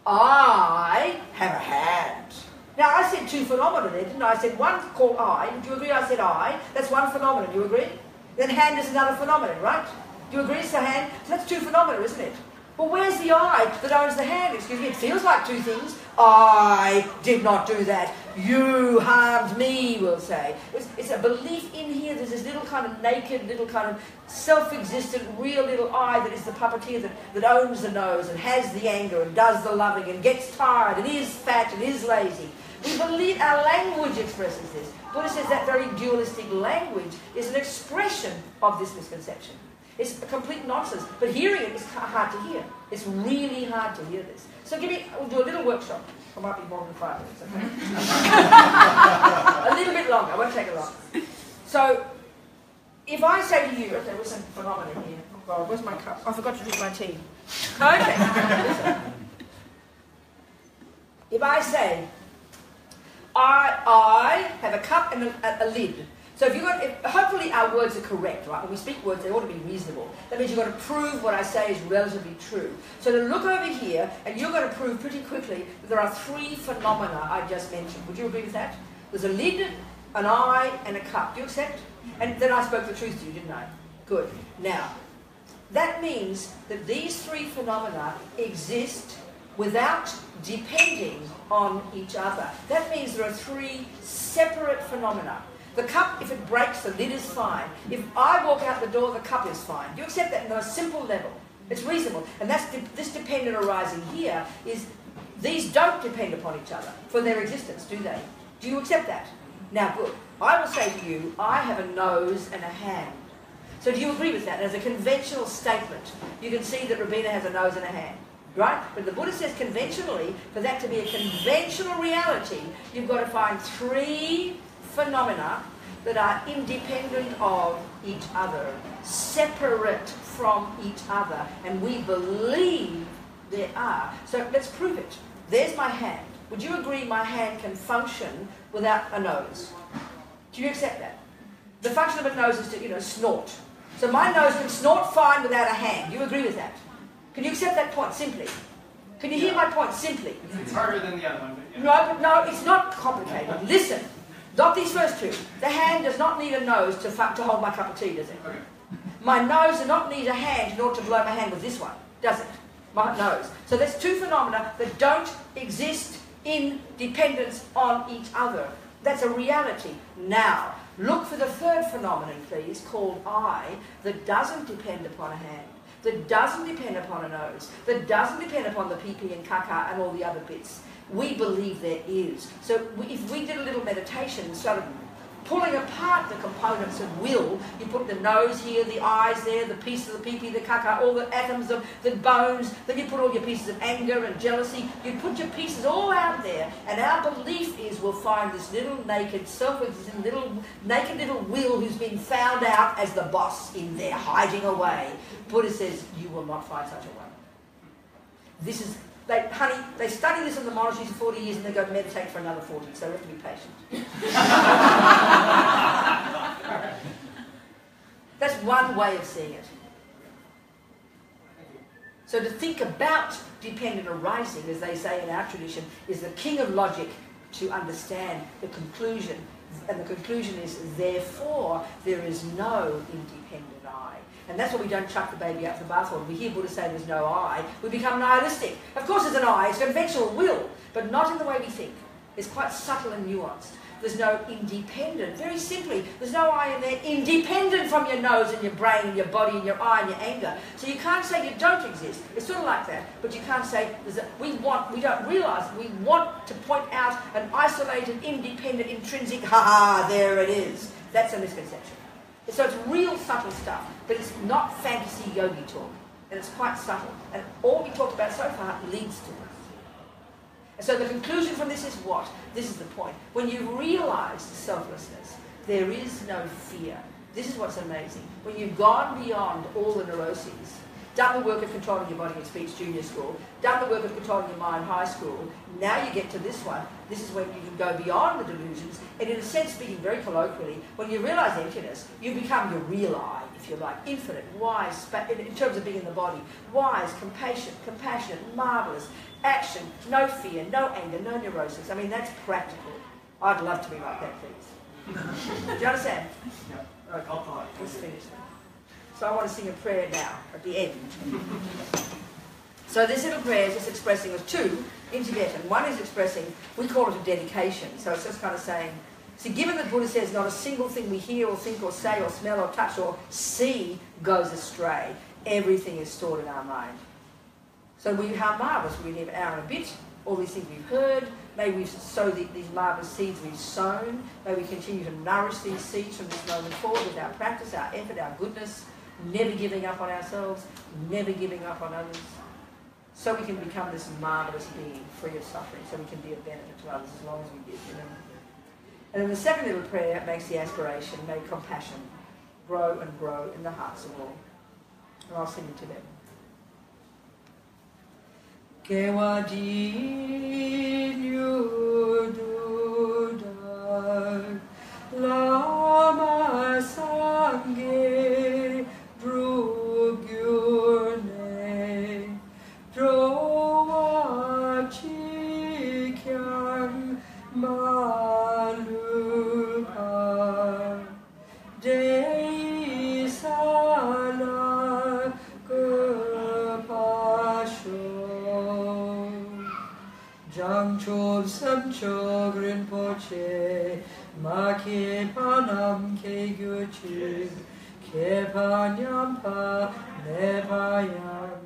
I have a hand. Now I said two phenomena there, didn't I? I said one called I. Would you agree? I said I. That's one phenomenon. Do you agree? Then hand is another phenomenon, right? Do you agree? It's the hand. So that's two phenomena, isn't it? Well, where's the I that owns the hand? Excuse me. It feels like two things. I did not do that. You harmed me, we'll say. It's, it's a belief in here. There's this little kind of naked, little kind of self-existent, real little I that is the puppeteer that, that owns the nose and has the anger and does the loving and gets tired and is fat and is lazy. We believe our language expresses this. Buddha says that very dualistic language is an expression of this misconception. It's a complete nonsense. But hearing it is hard to hear. It's really hard to hear this. So give me, we'll do a little workshop. I might be more than five minutes, okay? *laughs* a little bit longer, I won't take a long. So, if I say to you, if there was some phenomenon here. Oh God, where's my cup? I forgot to drink my tea. Okay. if I say, I, I have a cup and a, a, a lid. So if you've got, if, hopefully our words are correct, right? When we speak words, they ought to be reasonable. That means you've got to prove what I say is relatively true. So to look over here, and you're going to prove pretty quickly that there are three phenomena I just mentioned. Would you agree with that? There's a lid, an eye, and a cup. Do you accept? And then I spoke the truth to you, didn't I? Good. Now, that means that these three phenomena exist without depending on each other. That means there are three separate phenomena. The cup, if it breaks, the lid is fine. If I walk out the door, the cup is fine. You accept that on a simple level? It's reasonable. And that's de this dependent arising here is these don't depend upon each other for their existence, do they? Do you accept that? Now, good. I will say to you, I have a nose and a hand. So do you agree with that? As a conventional statement, you can see that Robina has a nose and a hand. Right? But the Buddha says conventionally, for that to be a conventional reality, you've got to find three phenomena that are independent of each other, separate from each other. And we believe there are. So let's prove it. There's my hand. Would you agree my hand can function without a nose? Do you accept that? The function of a nose is to, you know, snort. So my nose can snort fine without a hand. You agree with that? Can you accept that point simply? Can you hear my point simply? It's harder than the other one, but yeah. No, no, it's not complicated. Listen, not these first two. The hand does not need a nose to, to hold my cup of tea, does it? My nose does not need a hand in order to blow my hand with this one, does it? My nose. So there's two phenomena that don't exist in dependence on each other. That's a reality. Now, look for the third phenomenon, please, called I, that doesn't depend upon a hand that doesn't depend upon a nose, that doesn't depend upon the PP and kaka and all the other bits. We believe there is. So if we did a little meditation, sort of pulling apart the components of will, you put the nose here, the eyes there, the piece of the PP, the kaka, all the atoms of the bones, then you put all your pieces of anger and jealousy, you put your pieces all out there, and our belief is we'll find this little naked, self, this little, naked little will who's been found out as the boss in there, hiding away. Buddha says, you will not find such a one. This is they, honey, they study this in the monasteries for 40 years and they go to meditate for another 40, so we have to be patient. *laughs* That's one way of seeing it. So to think about dependent arising, as they say in our tradition, is the king of logic to understand the conclusion. And the conclusion is, therefore, there is no independent and that's why we don't chuck the baby out the bathwater. We hear Buddha say there's no I. We become nihilistic. Of course there's an I. It's conventional will, but not in the way we think. It's quite subtle and nuanced. There's no independent. Very simply, there's no I in there independent from your nose and your brain and your body and your eye and your anger. So you can't say you don't exist. It's sort of like that. But you can't say there's a, we want, we don't realise, we want to point out an isolated, independent, intrinsic, ha ha, there it is. That's a misconception. So it's real subtle stuff, but it's not fantasy yogi talk. And it's quite subtle. And all we talked about so far leads to this. And so the conclusion from this is what? This is the point. When you realize selflessness, there is no fear. This is what's amazing. When you've gone beyond all the neuroses, done the work of controlling your body and speech junior school, done the work of controlling your mind high school, now you get to this one. This is when you can go beyond the delusions, and in a sense, speaking very colloquially, when you realize emptiness, you become your real I, if you like, infinite, wise, in terms of being in the body, wise, compassionate, compassionate, marvelous, action, no fear, no anger, no neurosis. I mean, that's practical. I'd love to be like that, please. Do you understand? Yeah. Okay. I'll Let's finish. So I want to sing a prayer now, at the end. so this little prayer is just expressing with two in Tibetan. One is expressing, we call it a dedication. So it's just kind of saying, see, given that Buddha says not a single thing we hear or think or say or smell or touch or see goes astray, everything is stored in our mind. So we, how marvellous, we live hour and a bit, all these things we've heard, May we sow the, these marvellous seeds we've sown. May we continue to nourish these seeds from this moment forward with our practice, our effort, our goodness, never giving up on ourselves, never giving up on others. So we can become this marvellous being, free of suffering, so we can be of benefit to others as long as we give, you know. And then the second little prayer makes the aspiration, may compassion grow and grow in the hearts of all. And I'll sing it to them. Lama sangye Joseph poche, ma ke Panam Ke Gyuchi, Ke Panyampa Nepayang,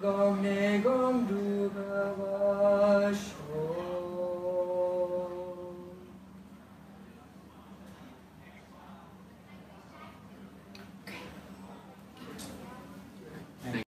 Gong Ne Gong Dugavasho.